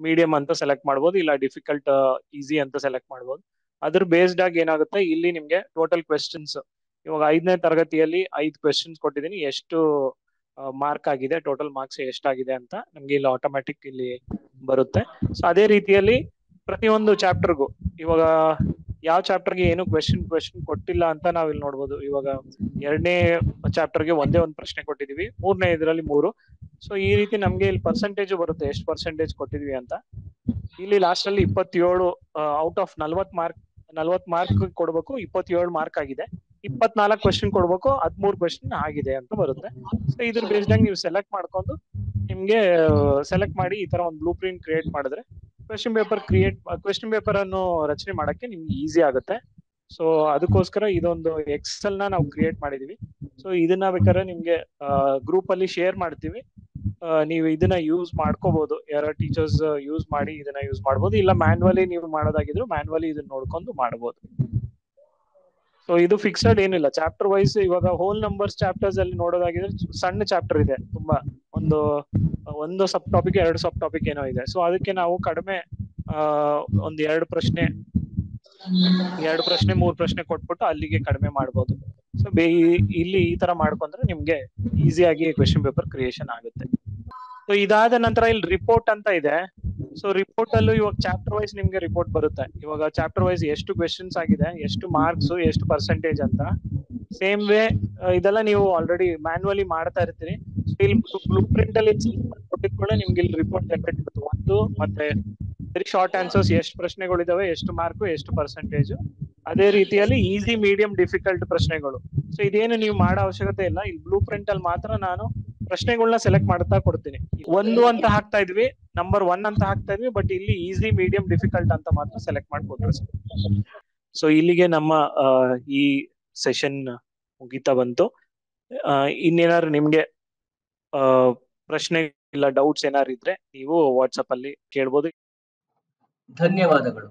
ಮೀಡಿಯಂ ಅಂತ ಸೆಲೆಕ್ಟ್ ಮಾಡ್ಬೋದು, ಇಲ್ಲ ಡಿಫಿಕಲ್ಟ್ ಈಸಿ ಅಂತ ಸೆಲೆಕ್ಟ್ ಮಾಡ್ಬೋದು. ಅದ್ರ ಬೇಸ್ಡ್ ಆಗಿ ಏನಾಗುತ್ತೆ, ಇಲ್ಲಿ ನಿಮ್ಗೆ ಟೋಟಲ್ ಕ್ವೆಶನ್ಸ್ ಇವಾಗ ಐದನೇ ತರಗತಿಯಲ್ಲಿ ಐದು ಕ್ವೆಶನ್ಸ್ ಕೊಟ್ಟಿದ್ದೀನಿ. ಎಷ್ಟು ಮಾರ್ಕ್ ಆಗಿದೆ ಟೋಟಲ್ ಮಾರ್ಕ್ಸ್ ಎಷ್ಟಾಗಿದೆ ಅಂತ ನಮ್ಗೆ ಇಲ್ಲಿ ಆಟೋಮ್ಯಾಟಿಕ್ ಇಲ್ಲಿ ಬರುತ್ತೆ. ಸೊ ಅದೇ ರೀತಿಯಲ್ಲಿ ಪ್ರತಿಯೊಂದು ಚಾಪ್ಟರ್ಗೂ ಇವಾಗ ಯಾವ ಚಾಪ್ಟರ್ಗೆ ಏನು ಕ್ವೆಶನ್ ಕ್ವೆಶನ್ ಕೊಟ್ಟಿಲ್ಲ ಅಂತ ನಾವು ಇಲ್ಲಿ ನೋಡ್ಬೋದು. ಇವಾಗ ಎರಡನೇ ಚಾಪ್ಟರ್ಗೆ ಒಂದೇ ಒಂದು ಪ್ರಶ್ನೆ ಕೊಟ್ಟಿದೀವಿ, ಮೂರನೇ ಇದರಲ್ಲಿ ಮೂರು. ಸೊ ಈ ರೀತಿ ನಮ್ಗೆ ಇಲ್ಲಿ ಪರ್ಸೆಂಟೇಜ್ ಬರುತ್ತೆ, ಎಷ್ಟು ಪರ್ಸೆಂಟೇಜ್ ಕೊಟ್ಟಿದ್ವಿ ಅಂತ. ಇಲ್ಲಿ ಲಾಸ್ಟ್ ಅಲ್ಲಿ ಇಪ್ಪತ್ತೇಳು ಔಟ್ ಆಫ್ ನಲ್ವತ್ ಮಾರ್ಕ್ ನಲ್ವತ್ ಮಾರ್ಕ್ ಕೊಡ್ಬೇಕು, ಇಪ್ಪತ್ತೇಳು ಮಾರ್ಕ್ ಆಗಿದೆ. ಇಪ್ಪತ್ನಾಲ್ಕು ಕ್ವಶನ್ ಕೊಡ್ಬೇಕು, ಹದ್ಮೂರು ಕ್ವಶನ್ ಆಗಿದೆ ಅಂತ ಬರುತ್ತೆ. ಸೊ ಇದ್ರ ಬೇಸ್ಡ್ ನೀವು ಸೆಲೆಕ್ಟ್ ಮಾಡ್ಕೊಂಡು ನಿಮ್ಗೆ ಸೆಲೆಕ್ಟ್ ಮಾಡಿ ಈ ತರ ಒಂದು ಬ್ಲೂ ಪ್ರಿಂಟ್ ಕ್ರಿಯೇಟ್ ಮಾಡಿದ್ರೆ question paper create question paper ಅನ್ನು ರಚನೆ ಮಾಡಕ್ಕೆ ನಿಮ್ಗೆ ಈಸಿ ಆಗುತ್ತೆ. ಸೊ ಅದಕ್ಕೋಸ್ಕರ ಇದೊಂದು ಎಕ್ಸೆಲ್ನ ನಾವು ಕ್ರಿಯೇಟ್ ಮಾಡಿದೀವಿ. ಸೊ ಇದನ್ನ ಬೇಕಾದ್ರೆ ನಿಮ್ಗೆ ಗ್ರೂಪ್ ಅಲ್ಲಿ ಶೇರ್ ಮಾಡ್ತೀವಿ. ನೀವು ಇದನ್ನ ಯೂಸ್ ಮಾಡ್ಕೋಬಹುದು ಯಾರೋ ಟೀಚರ್ಸ್ ಯೂಸ್ ಮಾಡಿ ಇದನ್ನ ಯೂಸ್ ಮಾಡಬಹುದು ಇಲ್ಲ ಮ್ಯಾನ್ಯುವಲಿ ನೀವು ಮಾಡೋದಾಗಿದ್ರು ಮ್ಯಾನ್ಯುವಲಿ ಇದನ್ನ ನೋಡ್ಕೊಂಡು ಮಾಡ್ಬೋದು. ಸೊ ಇದು ಫಿಕ್ಸಡ್ ಏನಿಲ್ಲ. ಚಾಪ್ಟರ್ ವೈಸ್ ಇವಾಗ ಹೋಲ್ ನಂಬರ್ಸ್ ಚಾಪ್ಟರ್ಸ್ ಅಲ್ಲಿ ನೋಡೋದಾಗಿದ್ರೆ ಸಣ್ಣ ಚಾಪ್ಟರ್ ಇದೆ. ತುಂಬಾ ಒಂದು ಒಂದು ಸಬ್ ಟಾಪಿಕ್ ಎರಡು ಸಬ್ ಟಾಪಿಕ್ ಏನೋ ಇದೆ. ಸೊ ಅದಕ್ಕೆ ನಾವು ಕಡಿಮೆ ಒಂದ್ ಎರಡು ಪ್ರಶ್ನೆ ಎರಡು ಪ್ರಶ್ನೆ, ಮೂರ್ ಪ್ರಶ್ನೆ ಕೊಟ್ಬಿಟ್ಟು ಅಲ್ಲಿಗೆ ಕಡಿಮೆ ಮಾಡ್ಬೋದು. ಸೊ ಇಲ್ಲಿ ಈ ತರ ಮಾಡ್ಕೊಂಡ್ರೆ ನಿಮ್ಗೆ ಈಸಿಯಾಗಿ ಕ್ವೆಶನ್ ಪೇಪರ್ ಕ್ರಿಯೇಷನ್ ಆಗುತ್ತೆ. ಸೊ ಇದಾದ ನಂತರ ಇಲ್ಲಿ ರಿಪೋರ್ಟ್ ಅಂತ ಇದೆ. ಸೊ ರಿಪೋರ್ಟ್ ಅಲ್ಲೂ ಇವಾಗ ಚಾಪ್ಟರ್ ವೈಸ್ ನಿಮ್ಗೆ ರಿಪೋರ್ಟ್ ಬರುತ್ತೆ. ಇವಾಗ ಚಾಪ್ಟರ್ ವೈಸ್ ಎಷ್ಟು ಕ್ವೆಶನ್ಸ್ ಆಗಿದೆ, ಎಷ್ಟು ಮಾರ್ಕ್ಸ್ ಎಷ್ಟು ಪರ್ಸೆಂಟೇಜ್ ಅಂತ. ಸೇಮ್ ವೇ ಇದೆಲ್ಲ ನೀವು ಆಲ್ರೆಡಿ ಮ್ಯಾನ್ಯಲಿ ಮಾಡ್ತಾ ಇರ್ತೀರಿ. ಬ್ಲೂ ಪ್ರಿಂಟ್ ಅಲ್ಲಿ ಕೊಟ್ಟಿದ್ಕೊಳ್ಳೆ ನಿಮ್ಗೆ ಇಲ್ಲಿ ರಿಪೋರ್ಟ್ ಜನರೇಟ್ ಇರುತ್ತೆ ಒಂದು, ಮತ್ತೆ ವೆರಿ ಶಾರ್ಟ್ ಆನ್ಸರ್ಸ್ ಎಷ್ಟು ಪ್ರಶ್ನೆಗಳಿದಾವೆ, ಎಷ್ಟು ಮಾರ್ಕ್ ಎಷ್ಟು ಪರ್ಸೆಂಟೇಜ್ ಅದೇ ರೀತಿಯಲ್ಲಿ ಈಸಿ ಮೀಡಿಯಂ ಡಿಫಿಕಲ್ಟ್ ಪ್ರಶ್ನೆಗಳು. ಸೊ ಇದೇನು ನೀವು ಮಾಡೋ ಅವಶ್ಯಕತೆ ಇಲ್ಲ. ಇಲ್ಲಿ ಬ್ಲೂ ಪ್ರಿಂಟ್ ಅಲ್ಲಿ ಮಾತ್ರ ನಾನು ಪ್ರಶ್ನೆಗಳನ್ನ ಸೆಲೆಕ್ಟ್ ಮಾಡ್ತಾ ಕೊಡ್ತೀನಿ. ಒಂದು ಅಂತ ಹಾಕ್ತಾ ಇದ್ವಿ ನಂಬರ್ ಒನ್ ಅಂತ ಹಾಕ್ತಾ ಇದ್ವಿ ಬಟ್ ಇಲ್ಲಿ ಈಸಿ ಮೀಡಿಯಂ ಡಿಫಿಕಲ್ಟ್ ಅಂತ ಮಾತ್ರ ಸೆಲೆಕ್ಟ್ ಮಾಡ್ಕೊಟ್ರೆ ಸೊ ಇಲ್ಲಿಗೆ ನಮ್ಮ ಈ ಸೆಷನ್ ಮುಗಿತಾ ಬಂತು. ಇನ್ನೇನಾದ್ರು ನಿಮ್ಗೆ ಪ್ರಶ್ನೆ ಇಲ್ಲ ಡೌಟ್ಸ್ ಏನಾದ್ರು ಇದ್ರೆ ನೀವು ವಾಟ್ಸಪ್ ಅಲ್ಲಿ ಕೇಳ್ಬೋದು. ಧನ್ಯವಾದಗಳು.